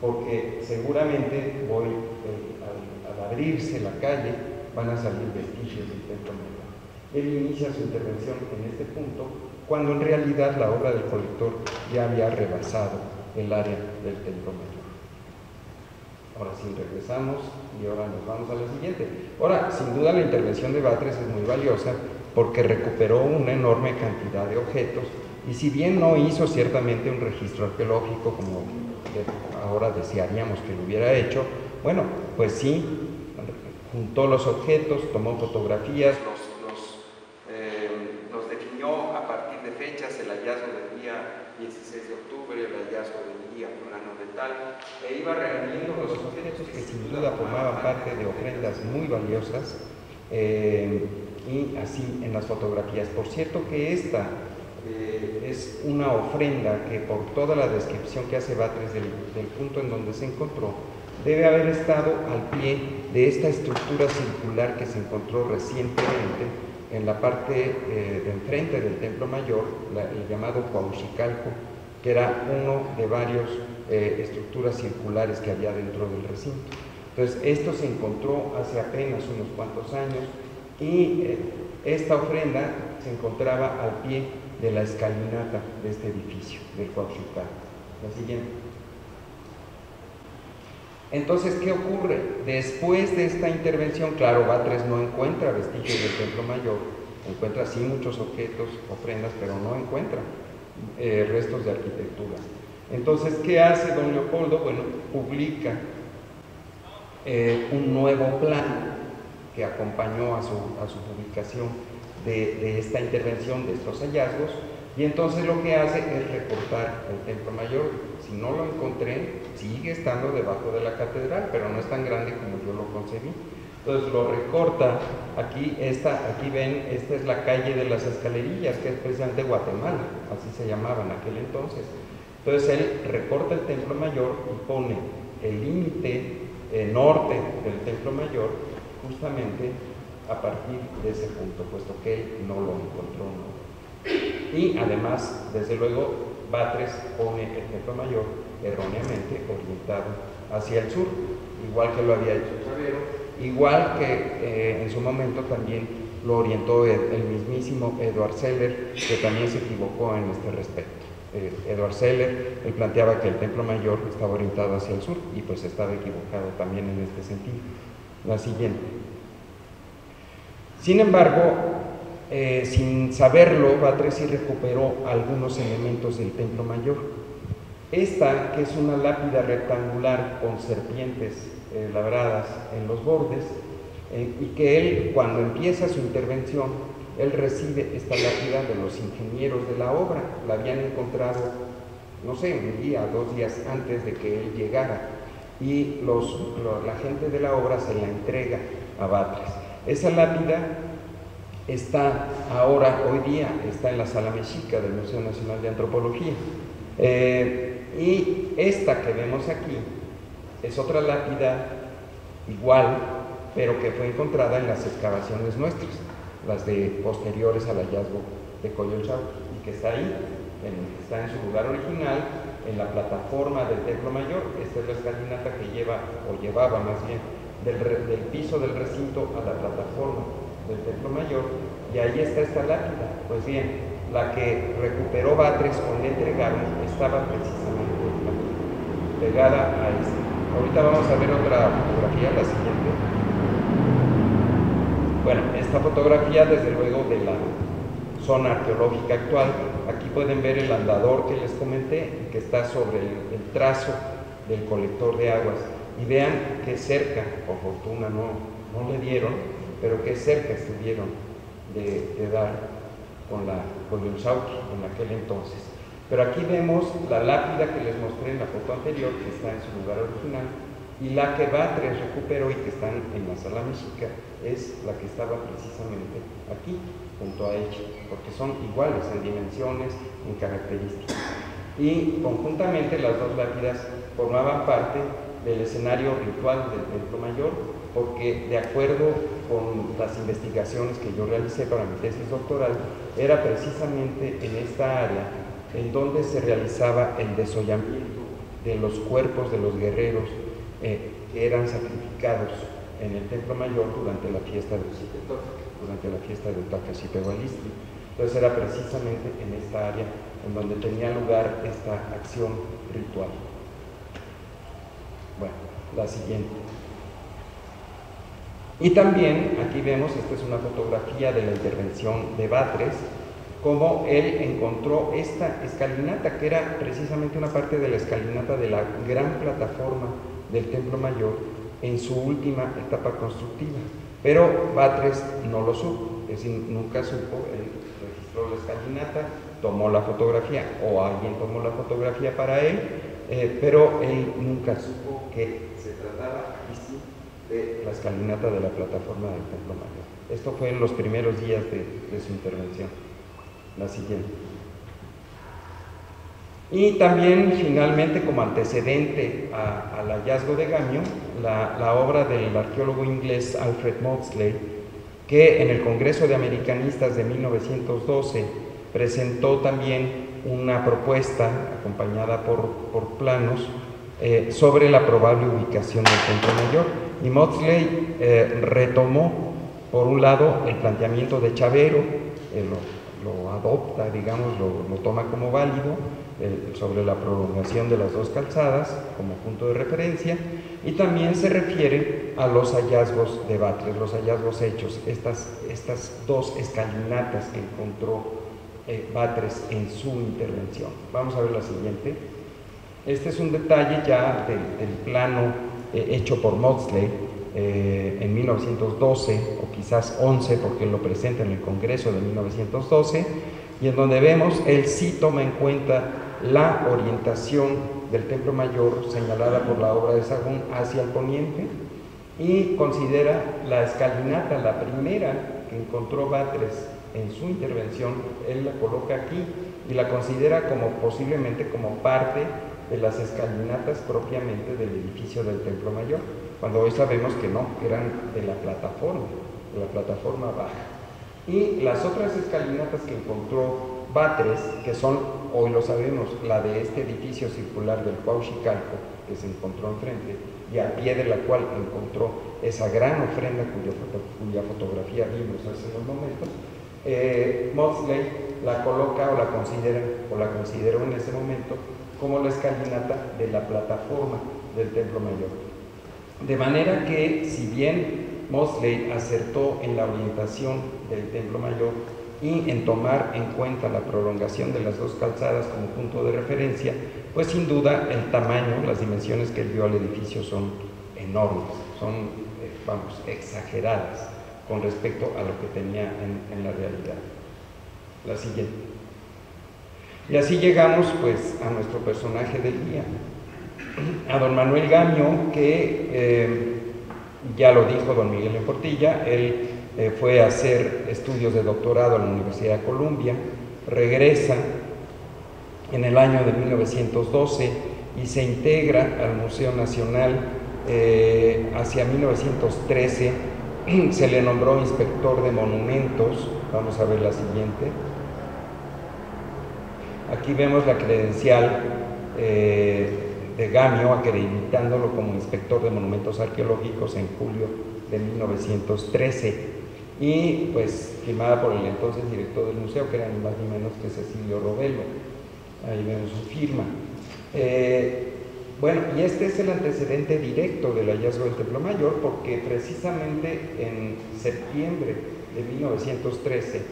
porque seguramente voy, eh, al, abrirse la calle, van a salir vestigios del templo mayor. Él inicia su intervención en este punto, cuando en realidad la obra del colector ya había rebasado el área del templo mayor. Ahora sí, regresamos y ahora nos vamos a la siguiente. Ahora, sin duda la intervención de Batres es muy valiosa porque recuperó una enorme cantidad de objetos y si bien no hizo ciertamente un registro arqueológico como ahora desearíamos que lo hubiera hecho, bueno, pues sí, juntó los objetos, tomó fotografías, los, eh, los definió a partir de fechas, el hallazgo del día 16 de octubre, el hallazgo del día fulano de tal, e iba reuniendo los objetos que sin duda formaban parte de ofrendas muy valiosas, eh, y así en las fotografías. Por cierto que esta eh, es una ofrenda que por toda la descripción que hace Batres del, punto en donde se encontró, debe haber estado al pie de esta estructura circular que se encontró recientemente en la parte eh, de enfrente del Templo Mayor, el llamado Cuauchicalco, que era uno de varios eh, estructuras circulares que había dentro del recinto. Entonces, esto se encontró hace apenas unos cuantos años y esta ofrenda se encontraba al pie de la escalinata de este edificio, del Cuauhtitlán. La siguiente. Entonces, ¿qué ocurre? Después de esta intervención, claro, Batres no encuentra vestigios del templo mayor, encuentra sí muchos objetos, ofrendas, pero no encuentra eh, restos de arquitectura. Entonces, ¿qué hace don Leopoldo? Bueno, publica eh, un nuevo plan que acompañó a su, a su publicación de, esta intervención, de estos hallazgos, y entonces lo que hace es recortar el templo mayor. Si no lo encontré, sigue estando debajo de la catedral, pero no es tan grande como yo lo concebí. Entonces lo recorta, aquí, esta, aquí ven, esta es la calle de las escalerillas, que es precisamente Guatemala, así se llamaba en aquel entonces. Entonces él recorta el templo mayor y pone el límite eh, norte del templo mayor justamente a partir de ese punto, puesto que él no lo encontró. Y además, desde luego, Batres pone el templo mayor erróneamente orientado hacia el sur, igual que lo había hecho Chavero, igual que eh, en su momento también lo orientó el, mismísimo Edward Seller, que también se equivocó en este respecto. Eh, Edward Seller, él planteaba que el templo mayor estaba orientado hacia el sur y pues estaba equivocado también en este sentido. La siguiente. Sin embargo, eh, sin saberlo, Batres recuperó algunos elementos del templo mayor. Esta, que es una lápida rectangular con serpientes eh, labradas en los bordes, eh, y que él, cuando empieza su intervención, él recibe esta lápida de los ingenieros de la obra. La habían encontrado, no sé, un día, dos días antes de que él llegara, y los, la gente de la obra se la entrega a Batres. Esa lápida está ahora, hoy día, está en la sala mexica del Museo Nacional de Antropología. Eh, y esta que vemos aquí es otra lápida igual, pero que fue encontrada en las excavaciones nuestras, las de posteriores al hallazgo de Coyolchau, y que está ahí, está en su lugar original, en la plataforma del Templo Mayor. Esta es la escalinata que lleva, o llevaba más bien, del, piso del recinto a la plataforma del templo mayor y ahí está esta lápida. Pues bien, la que recuperó Batres o le entregaron estaba precisamente aquí, pegada a esta. Ahorita vamos a ver otra fotografía, la siguiente. Bueno, esta fotografía desde luego de la zona arqueológica actual. Aquí pueden ver el andador que les comenté, que está sobre el trazo del colector de aguas y vean qué cerca, por fortuna no, no le dieron, pero qué cerca estuvieron de, dar con, la, con el Sauki en aquel entonces. Pero aquí vemos la lápida que les mostré en la foto anterior, que está en su lugar original, y la que Batres recuperó y que está en la sala mexica es la que estaba precisamente aquí, junto a ella, porque son iguales en dimensiones, en características. Y conjuntamente las dos lápidas formaban parte del escenario ritual del Templo Mayor, porque de acuerdo con las investigaciones que yo realicé para mi tesis doctoral, era precisamente en esta área en donde se realizaba el desollamiento de los cuerpos de los guerreros eh, que eran sacrificados en el Templo Mayor durante la fiesta de durante la fiesta de Entonces era precisamente en esta área en donde tenía lugar esta acción ritual. Bueno, la siguiente. Y también aquí vemos, esta es una fotografía de la intervención de Batres, cómo él encontró esta escalinata, que era precisamente una parte de la escalinata de la gran plataforma del Templo Mayor en su última etapa constructiva. Pero Batres no lo supo, es decir, nunca supo, él registró la escalinata, tomó la fotografía o alguien tomó la fotografía para él, eh, pero él nunca supo que de la escalinata de la plataforma del Templo Mayor. Esto fue en los primeros días de, su intervención. La siguiente. Y también, finalmente, como antecedente al hallazgo de Gamio, la, la, obra del arqueólogo inglés Alfred Maudsley, que en el Congreso de Americanistas de 1912 presentó también una propuesta acompañada por, por planos eh, sobre la probable ubicación del Templo Mayor. Y Maudsley eh, retomó, por un lado, el planteamiento de Chavero, eh, lo, adopta, digamos, lo, toma como válido, sobre la prolongación de las dos calzadas como punto de referencia, y también se refiere a los hallazgos de Batres, los hallazgos hechos, estas, estas dos escalinatas que encontró Batres en su intervención. Vamos a ver la siguiente. Este es un detalle ya del, plano eh, hecho por Maudsley eh, en 1912, o quizás 11, porque lo presenta en el Congreso de 1912, y en donde vemos, él sí toma en cuenta la orientación del Templo Mayor señalada por la obra de Sagún hacia el poniente y considera la escalinata, la primera que encontró Batres en su intervención, él la coloca aquí y la considera como posiblemente como parte de las escalinatas propiamente del edificio del Templo Mayor, cuando hoy sabemos que no, eran de la plataforma, de la plataforma baja. Y las otras escalinatas que encontró Batres, que son, hoy lo sabemos, la de este edificio circular del Pauchicalco, que se encontró enfrente, y al pie de la cual encontró esa gran ofrenda cuya, fotografía vimos hace unos momentos, eh, la coloca o la considera, o la consideró en ese momento como la escalinata de la plataforma del Templo Mayor. De manera que, si bien Mosley acertó en la orientación del Templo Mayor y en tomar en cuenta la prolongación de las dos calzadas como punto de referencia, pues sin duda el tamaño, las dimensiones que él dio al edificio son enormes, son, eh, vamos, exageradas con respecto a lo que tenía en, en la realidad. La siguiente. Y así llegamos pues a nuestro personaje del día, a don Manuel Gamio, que eh, ya lo dijo don Miguel Portilla, él eh, fue a hacer estudios de doctorado en la Universidad de Columbia, regresa en el año de 1912 y se integra al Museo Nacional eh, hacia 1913, se le nombró inspector de monumentos, vamos a ver la siguiente, Aquí vemos la credencial eh, de Gamio acreditándolo como inspector de monumentos arqueológicos en julio de 1913 y pues firmada por el entonces director del museo que era ni más ni menos que Cecilio Robelo. Ahí vemos su firma. Eh, bueno, y este es el antecedente directo del hallazgo del Templo Mayor porque precisamente en septiembre de 1913,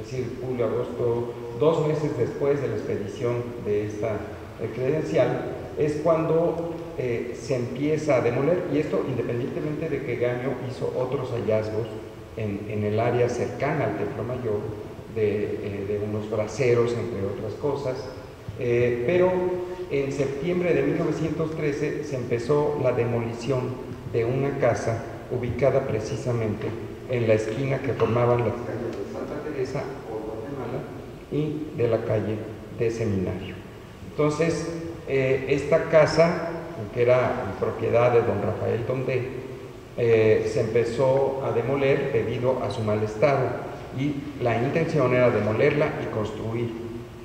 es decir, julio, agosto, dos meses después de la expedición de esta eh, credencial, es cuando eh, se empieza a demoler, y esto independientemente de que Gamio hizo otros hallazgos en, el área cercana al Templo Mayor, de, eh, unos braceros, entre otras cosas, pero en septiembre de 1913 se empezó la demolición de una casa ubicada precisamente en la esquina que formaban las calles de Santa Teresa y de la calle de Seminario. Entonces, eh, esta casa, que era propiedad de don Rafael Tondé, eh, se empezó a demoler debido a su mal estado y la intención era demolerla y construir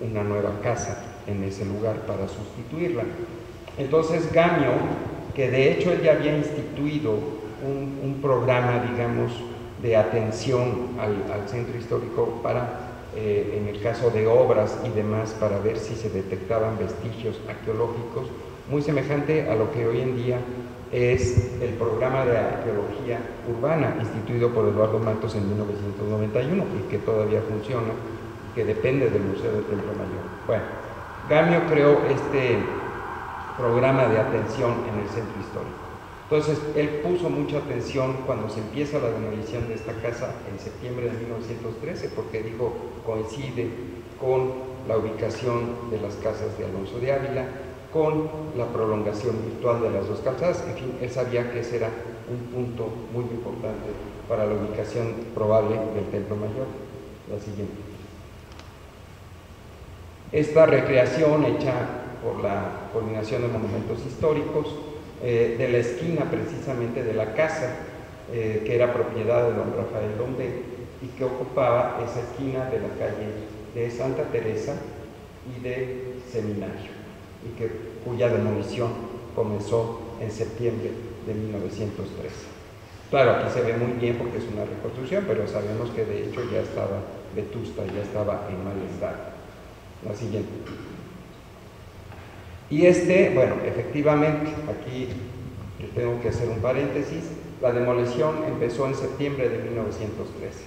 una nueva casa en ese lugar para sustituirla. Entonces Gamio, que de hecho él ya había instituido un, programa, digamos, de atención al centro histórico para eh, en el caso de obras y demás, para ver si se detectaban vestigios arqueológicos, muy semejante a lo que hoy en día es el programa de arqueología urbana instituido por Eduardo Matos en 1991 y que todavía funciona, que depende del Museo del Templo Mayor. Bueno, Gamio creó este programa de atención en el centro histórico. Entonces, él puso mucha atención cuando se empieza la demolición de esta casa en septiembre de 1913, porque dijo, coincide con la ubicación de las casas de Alonso de Ávila, con la prolongación virtual de las dos calzadas, en fin, él sabía que ese era un punto muy importante para la ubicación probable del templo mayor. La siguiente. Esta recreación hecha por la Coordinación de Monumentos Históricos eh, de la esquina precisamente de la casa eh, que era propiedad de don Rafael Lombe y que ocupaba esa esquina de la calle de Santa Teresa y de Seminario y que, cuya demolición comenzó en septiembre de 1913. Claro, aquí se ve muy bien porque es una reconstrucción, pero sabemos que de hecho ya estaba vetusta, ya estaba en mal estado. La siguiente. Y este, bueno, efectivamente, aquí tengo que hacer un paréntesis, la demolición empezó en septiembre de 1913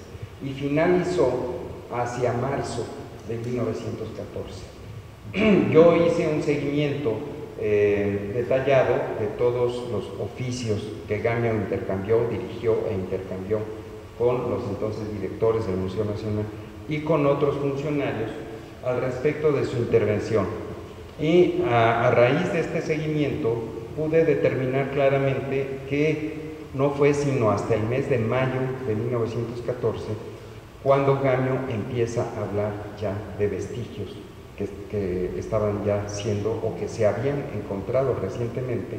y finalizó hacia marzo de 1914. Yo hice un seguimiento eh, detallado de todos los oficios que Gamio intercambió, dirigió e intercambió con los entonces directores del Museo Nacional y con otros funcionarios al respecto de su intervención. Y a, raíz de este seguimiento pude determinar claramente que no fue sino hasta el mes de mayo de 1914 cuando Gamio empieza a hablar ya de vestigios que, estaban ya siendo o que se habían encontrado recientemente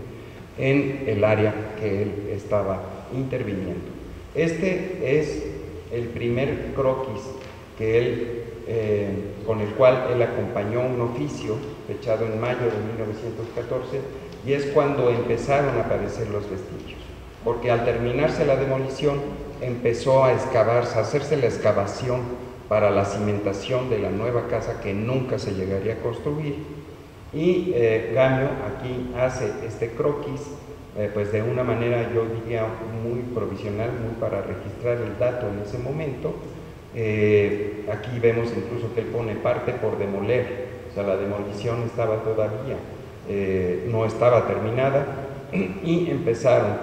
en el área que él estaba interviniendo. Este es el primer croquis que él, eh, con el cual él acompañó un oficio fechado en mayo de 1914 y es cuando empezaron a aparecer los vestigios, porque al terminarse la demolición empezó a excavarse, a hacerse la excavación para la cimentación de la nueva casa que nunca se llegaría a construir. Y eh, Gamio aquí hace este croquis, eh, pues de una manera yo diría muy provisional, muy para registrar el dato en ese momento. Eh, aquí vemos incluso que él pone parte por demoler, o sea, la demolición estaba todavía, no estaba terminada y empezaron,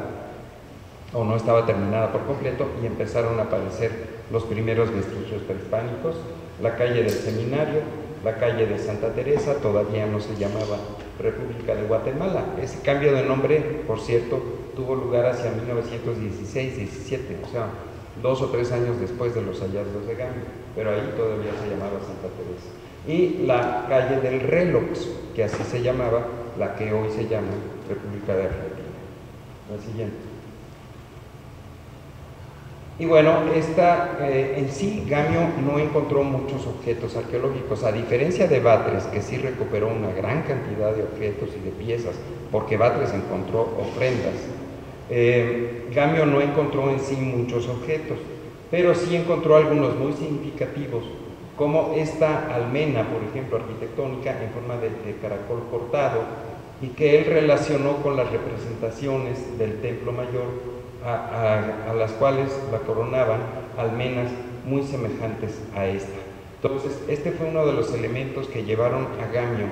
o no estaba terminada por completo, y empezaron a aparecer los primeros vestigios prehispánicos, la calle del Seminario, la calle de Santa Teresa, todavía no se llamaba República de Guatemala. Ese cambio de nombre, por cierto, tuvo lugar hacia 1916-17, o sea, dos o tres años después de los hallazgos de Gambia, pero ahí todavía se llamaba Santa Teresa. Y la calle del Relox, que así se llamaba, la que hoy se llama República de Argentina. La siguiente. Y bueno, esta, eh, en sí Gamio no encontró muchos objetos arqueológicos, a diferencia de Batres, que sí recuperó una gran cantidad de objetos y de piezas, porque Batres encontró ofrendas. Eh, Gamio no encontró en sí muchos objetos, pero sí encontró algunos muy significativos, como esta almena, por ejemplo, arquitectónica en forma de, caracol cortado, y que él relacionó con las representaciones del templo mayor a, las cuales la coronaban almenas muy semejantes a esta. Entonces, este fue uno de los elementos que llevaron a Gamio,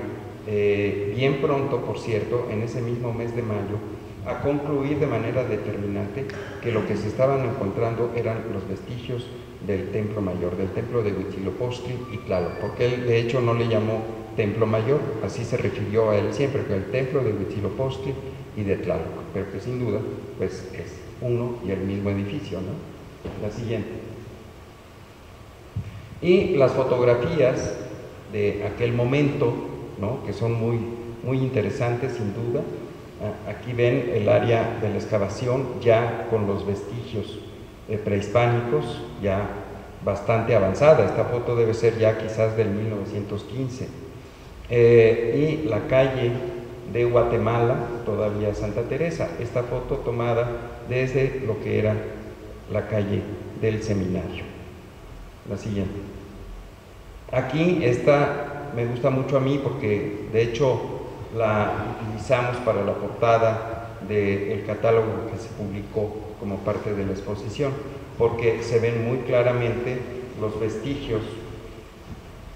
eh, bien pronto, por cierto, en ese mismo mes de mayo, a concluir de manera determinante que lo que se estaban encontrando eran los vestigios del templo mayor, del templo de Huitzilopochtli y claro, porque él de hecho no le llamó templo mayor, así se refirió a él siempre, que el templo de Huitzilopochtli y de Tlaloc, pero que sin duda pues es uno y el mismo edificio, ¿no? La siguiente. Y las fotografías de aquel momento, ¿no? que son muy, muy interesantes sin duda. Aquí ven el área de la excavación ya con los vestigios eh, prehispánicos, ya bastante avanzada. Esta foto debe ser ya quizás del 1915. Eh, y la calle de Guatemala, todavía Santa Teresa. Esta foto tomada desde lo que era la calle del seminario. La siguiente. Aquí esta me gusta mucho a mí porque de hecho la utilizamos para la portada del catálogo que se publicó como parte de la exposición, porque se ven muy claramente los vestigios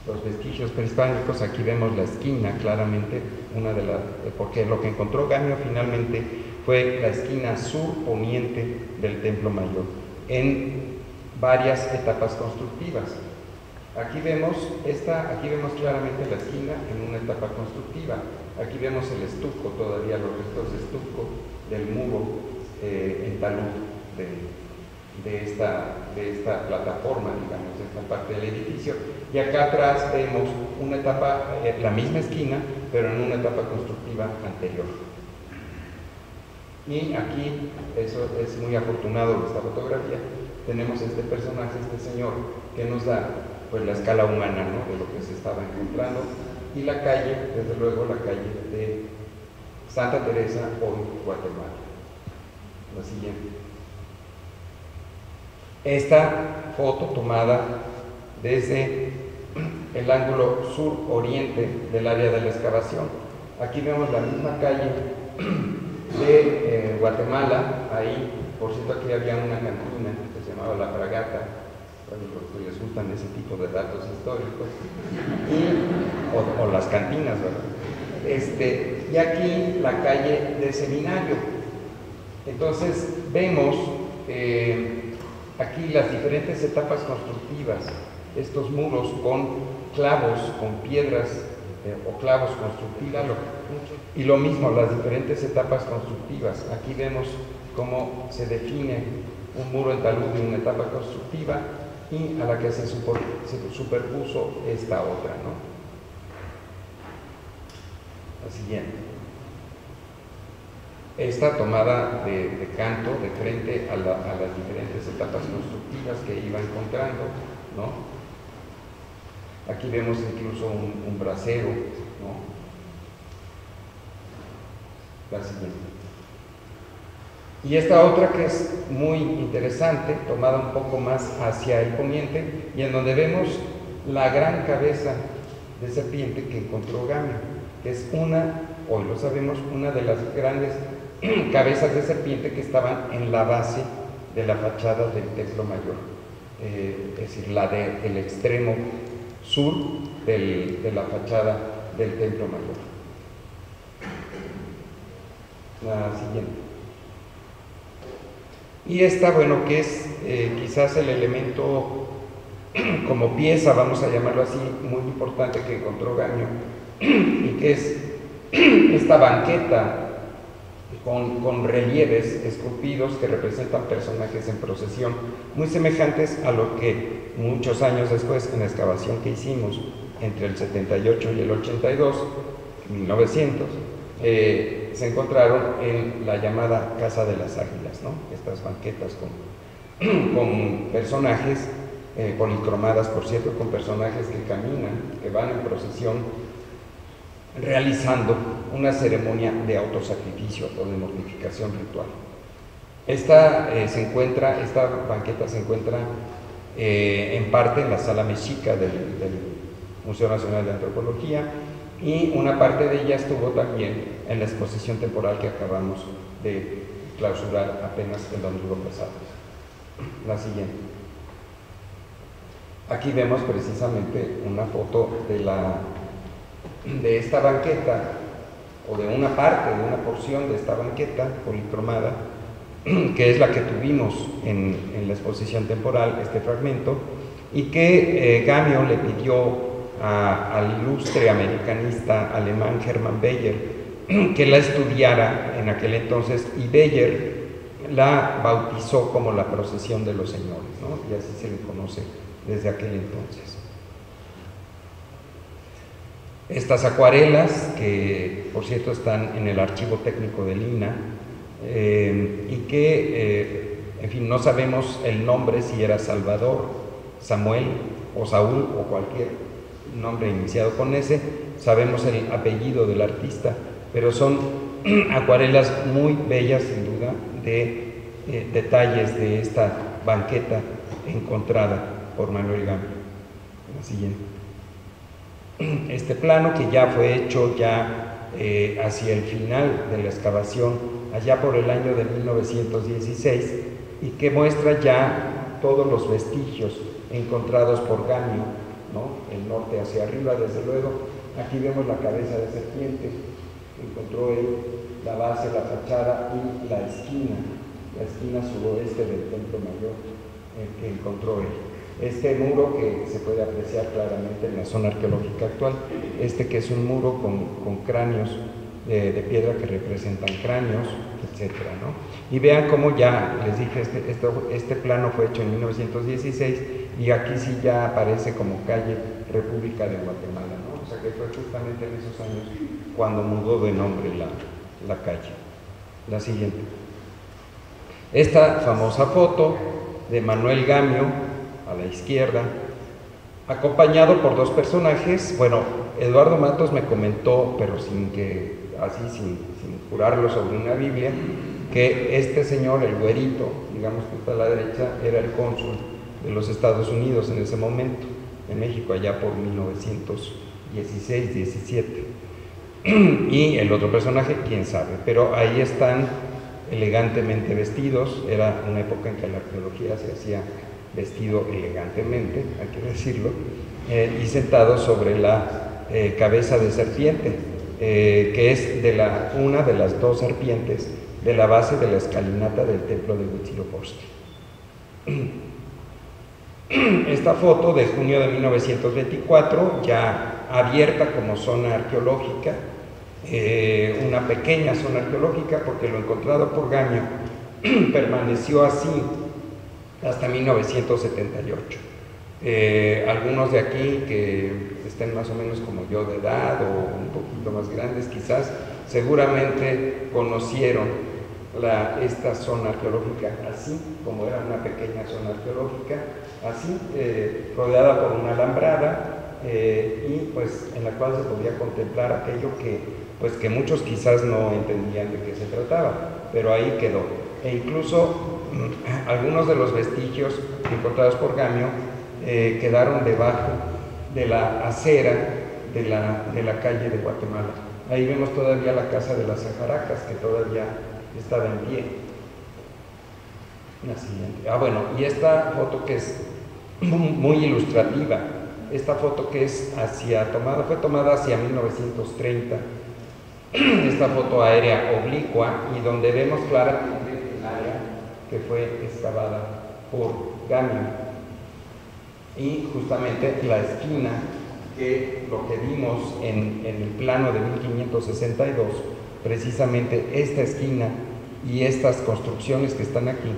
los vestigios prehispánicos, aquí vemos la esquina claramente, una de las, porque lo que encontró Gamio finalmente fue la esquina sur poniente del templo mayor, en varias etapas constructivas. Aquí vemos, esta, aquí vemos claramente la esquina en una etapa constructiva. Aquí vemos el estuco, todavía los restos de estuco del muro eh, en talud de, esta, plataforma, digamos, de esta parte del edificio. Y acá atrás vemos una etapa, eh, la misma esquina, pero en una etapa constructiva anterior. Y aquí, eso es muy afortunado esta fotografía, tenemos este personaje, este señor, que nos da pues la escala humana de lo que se estaba encontrando y la calle, desde luego la calle de Santa Teresa, hoy Guatemala. La siguiente. Esta foto tomada desde el ángulo sur-oriente del área de la excavación. Aquí vemos la misma calle de eh, Guatemala, ahí, por cierto, aquí había una cantina que se llamaba La Fragata, los que gustan ese tipo de datos históricos, o, las cantinas, ¿verdad? Este, y aquí la calle de Seminario. Entonces vemos eh, aquí las diferentes etapas constructivas, estos muros con clavos, con piedras eh, o clavos constructivos, y lo mismo las diferentes etapas constructivas. Aquí vemos cómo se define un muro en talud de una etapa constructiva y a la que se, superpuso esta otra. ¿no? La siguiente. Esta tomada de, canto de frente a, las diferentes etapas constructivas que iba encontrando. ¿no? Aquí vemos incluso un, un brasero. ¿no? La siguiente. Y esta otra que es muy interesante, tomada un poco más hacia el poniente, y en donde vemos la gran cabeza de serpiente que encontró Gamio, que es una, hoy lo sabemos, una de las grandes cabezas de serpiente que estaban en la base de la fachada del templo mayor, eh, es decir, la del extremo sur de la fachada del templo mayor. La siguiente. Y esta, bueno, que es eh, quizás el elemento como pieza, vamos a llamarlo así, muy importante que encontró Gaño, y que es esta banqueta con, con, relieves esculpidos que representan personajes en procesión, muy semejantes a lo que muchos años después, en la excavación que hicimos entre el 78 y el 82, 1900, eh, se encontraron en la llamada Casa de las Águilas, estas banquetas con, con personajes eh, policromadas, por cierto, con personajes que caminan, que van en procesión, realizando una ceremonia de autosacrificio o de mortificación ritual. Esta, eh, se encuentra, esta banqueta se encuentra en parte en la sala mexica del, del Museo Nacional de Antropología, y una parte de ella estuvo también en la exposición temporal que acabamos de clausurar apenas el domingo pasado. La siguiente. Aquí vemos precisamente una foto de, la, de esta banqueta o de una parte, de una porción de esta banqueta policromada, que es la que tuvimos en, la exposición temporal, este fragmento, y que eh, Gamio le pidió al ilustre americanista alemán Hermann Beyer, que la estudiara en aquel entonces y Beyer la bautizó como la procesión de los señores, y así se le conoce desde aquel entonces. Estas acuarelas, que por cierto están en el archivo técnico de Lina, eh, y que, eh, en fin, no sabemos el nombre si era Salvador, Samuel o Saúl o cualquier nombre iniciado con ese, sabemos el apellido del artista, pero son acuarelas muy bellas sin duda de eh, detalles de esta banqueta encontrada por Manuel Gambia. La siguiente. Este plano que ya fue hecho ya eh, hacia el final de la excavación, allá por el año de 1916, y que muestra ya todos los vestigios encontrados por Gamio norte hacia arriba, desde luego. Aquí vemos la cabeza de serpiente, encontró él la base, la fachada y la esquina, la esquina suroeste del templo mayor que encontró él. Este muro que se puede apreciar claramente en la zona arqueológica actual, este que es un muro con, cráneos de, piedra que representan cráneos, etc. Y vean cómo ya, les dije, este, este plano fue hecho en 1916 y aquí sí ya aparece como calle República de Guatemala, ¿no? o sea que fue justamente en esos años cuando mudó de nombre la, la calle. La siguiente. Esta famosa foto de Manuel Gamio a la izquierda, acompañado por dos personajes. Bueno, Eduardo Matos me comentó, pero sin que, así, sin, sin jurarlo sobre una Biblia, que este señor, el güerito, digamos que está a la derecha, era el cónsul de los Estados Unidos en ese momento, en México, allá por 1916-17. Y el otro personaje, quién sabe, pero ahí están elegantemente vestidos, era una época en que la arqueología se hacía vestido elegantemente, hay que decirlo, eh, y sentado sobre la eh, cabeza de serpiente, eh, que es de la, una de las dos serpientes de la base de la escalinata del templo de Huitzilopochtli. Esta foto de junio de 1924, ya abierta como zona arqueológica, una pequeña zona arqueológica, porque lo encontrado por Gaño permaneció así hasta 1978. Eh, algunos de aquí que estén más o menos como yo de edad o un poquito más grandes quizás, seguramente conocieron esta zona arqueológica así, como era una pequeña zona arqueológica, así, eh, rodeada por una alambrada eh, y pues en la cual se podía contemplar aquello que, pues, que muchos quizás no entendían de qué se trataba, pero ahí quedó. E incluso algunos de los vestigios encontrados por Gamio eh, quedaron debajo de la acera de la, de la, calle de Guatemala. Ahí vemos todavía la casa de las Sajaracas, que todavía estaba en pie. La siguiente. Ah, bueno, y esta foto que es muy ilustrativa, esta foto que es hacia, tomada, fue tomada hacia 1930, esta foto aérea oblicua, y donde vemos claramente que fue excavada por Gamio. Y justamente la esquina, que lo que vimos en, en el plano de 1562, precisamente esta esquina y estas construcciones que están aquí,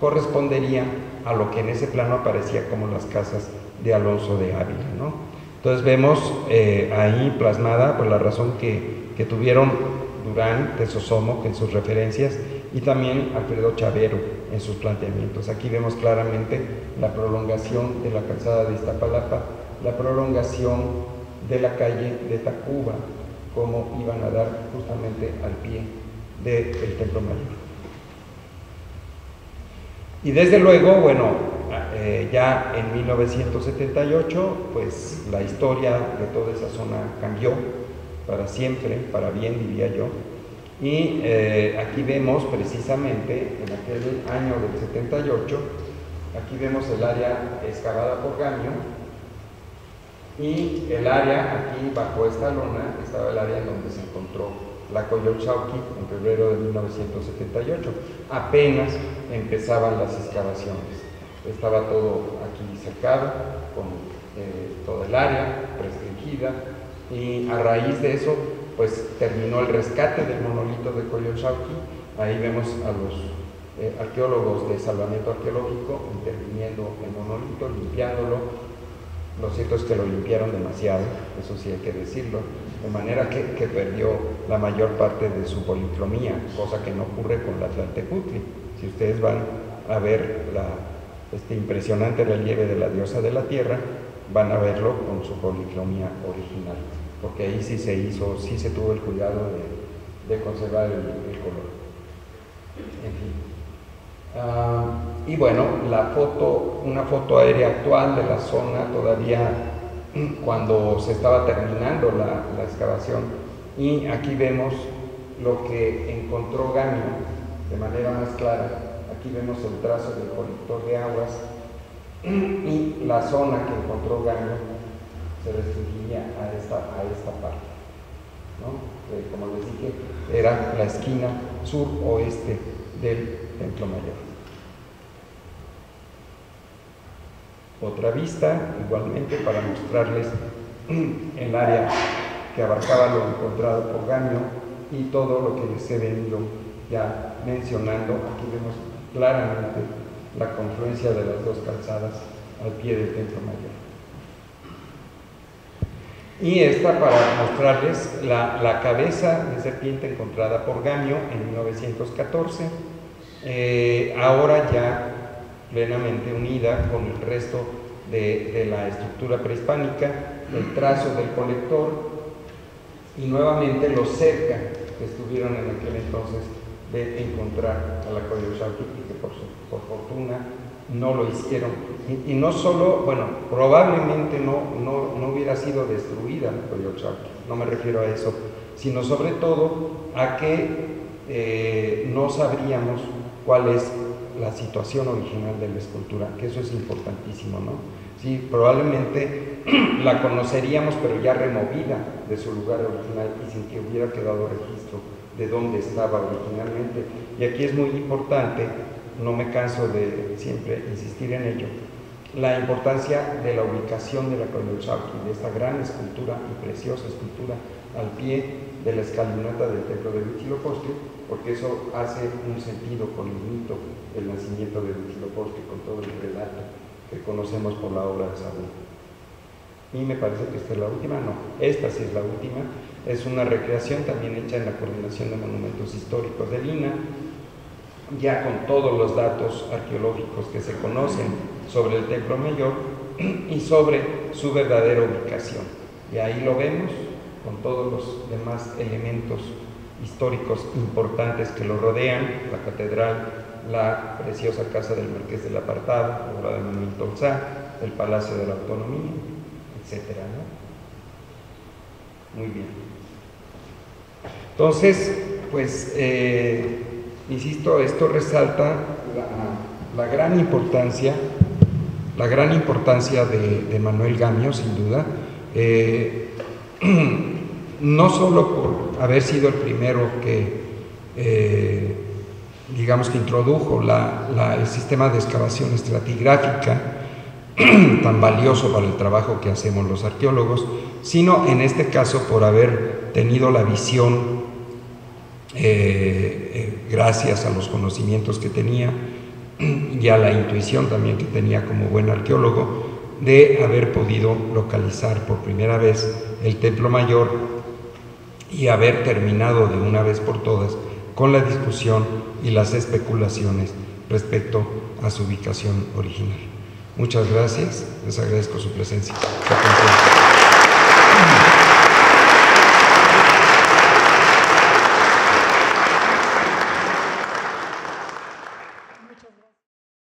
corresponderían a lo que en ese plano aparecía como las casas de Alonso de Ávila. ¿no? Entonces vemos eh, ahí plasmada por la razón que, que tuvieron Durán de Sosomo en sus referencias y también Alfredo Chavero en sus planteamientos. Aquí vemos claramente la prolongación de la calzada de Iztapalapa, la prolongación de la calle de Tacuba, como iban a dar justamente al pie del Templo Mayor. Y desde luego, bueno, eh, ya en 1978, pues la historia de toda esa zona cambió para siempre, para bien diría yo, y eh, aquí vemos precisamente, en aquel año del 78, aquí vemos el área excavada por Gaño y el área aquí bajo esta lona estaba el área en donde se encontró la Coyolxauqui en febrero de 1978. Apenas empezaban las excavaciones. Estaba todo aquí cercado con eh, todo el área restringida y a raíz de eso pues terminó el rescate del monolito de Coyolxauqui. Ahí vemos a los eh, arqueólogos de salvamento arqueológico interviniendo el monolito, limpiándolo. Lo cierto es que lo limpiaron demasiado, eso sí hay que decirlo, de manera que, perdió la mayor parte de su policromía, cosa que no ocurre con la Tlantecutli. Si ustedes van a ver este impresionante relieve de la diosa de la tierra, van a verlo con su policromía original porque ahí sí se hizo, sí se tuvo el cuidado de, conservar el, color. En fin. Ah, y bueno, la foto, una foto aérea actual de la zona todavía cuando se estaba terminando la, excavación. Y aquí vemos lo que encontró Gamio de manera más clara. Aquí vemos el trazo del colector de aguas y la zona que encontró Gamio se restringía a esta, a esta parte. Eh, como les dije, era la esquina sur-oeste del Templo Mayor. Otra vista, igualmente, para mostrarles el área que abarcaba lo encontrado por Gaño y todo lo que les he venido ya mencionando. Aquí vemos claramente la confluencia de las dos calzadas al pie del templo mayor. Y esta para mostrarles la, cabeza de serpiente encontrada por Gamio en 1914, eh, ahora ya plenamente unida con el resto de, la estructura prehispánica, el trazo del colector y nuevamente los cerca que estuvieron en aquel entonces de encontrar a la Coyoshauqui y que por, fortuna no lo hicieron. Y, no solo, bueno, probablemente no, no, no hubiera sido destruida la Coyoshauqui, no me refiero a eso, sino sobre todo a que eh, no sabríamos cuál es la situación original de la escultura, que eso es importantísimo, ¿no? Sí, probablemente la conoceríamos, pero ya removida de su lugar original y sin que hubiera quedado registro de dónde estaba originalmente. Y aquí es muy importante, no me canso de siempre insistir en ello, la importancia de la ubicación de la Koyolxauhqui, de esta gran escultura y preciosa escultura al pie de la escalinata del templo de Huitzilopochtli, porque eso hace un sentido con el mito del nacimiento de Huitzilopochtli, con todo el relato que conocemos por la obra de Saúl. Y me parece que esta es la última, no, esta sí es la última, es una recreación también hecha en la Coordinación de Monumentos Históricos de Lina, ya con todos los datos arqueológicos que se conocen sobre el Templo Mayor y sobre su verdadera ubicación. Y ahí lo vemos con todos los demás elementos históricos importantes que lo rodean, la catedral, la preciosa casa del Marqués del Apartado, obra de Manuel Tolzá, el Palacio de la Autonomía, etc. Muy bien. Entonces, pues, eh, insisto, esto resalta la, gran importancia, la gran importancia de, Manuel Gamio, sin duda, eh, no solo por haber sido el primero que eh, digamos que introdujo el sistema de excavación estratigráfica tan valioso para el trabajo que hacemos los arqueólogos, sino en este caso por haber tenido la visión, eh, eh, gracias a los conocimientos que tenía y a la intuición también que tenía como buen arqueólogo, de haber podido localizar por primera vez el templo mayor y haber terminado de una vez por todas con la discusión y las especulaciones respecto a su ubicación original. Muchas gracias, les agradezco su presencia.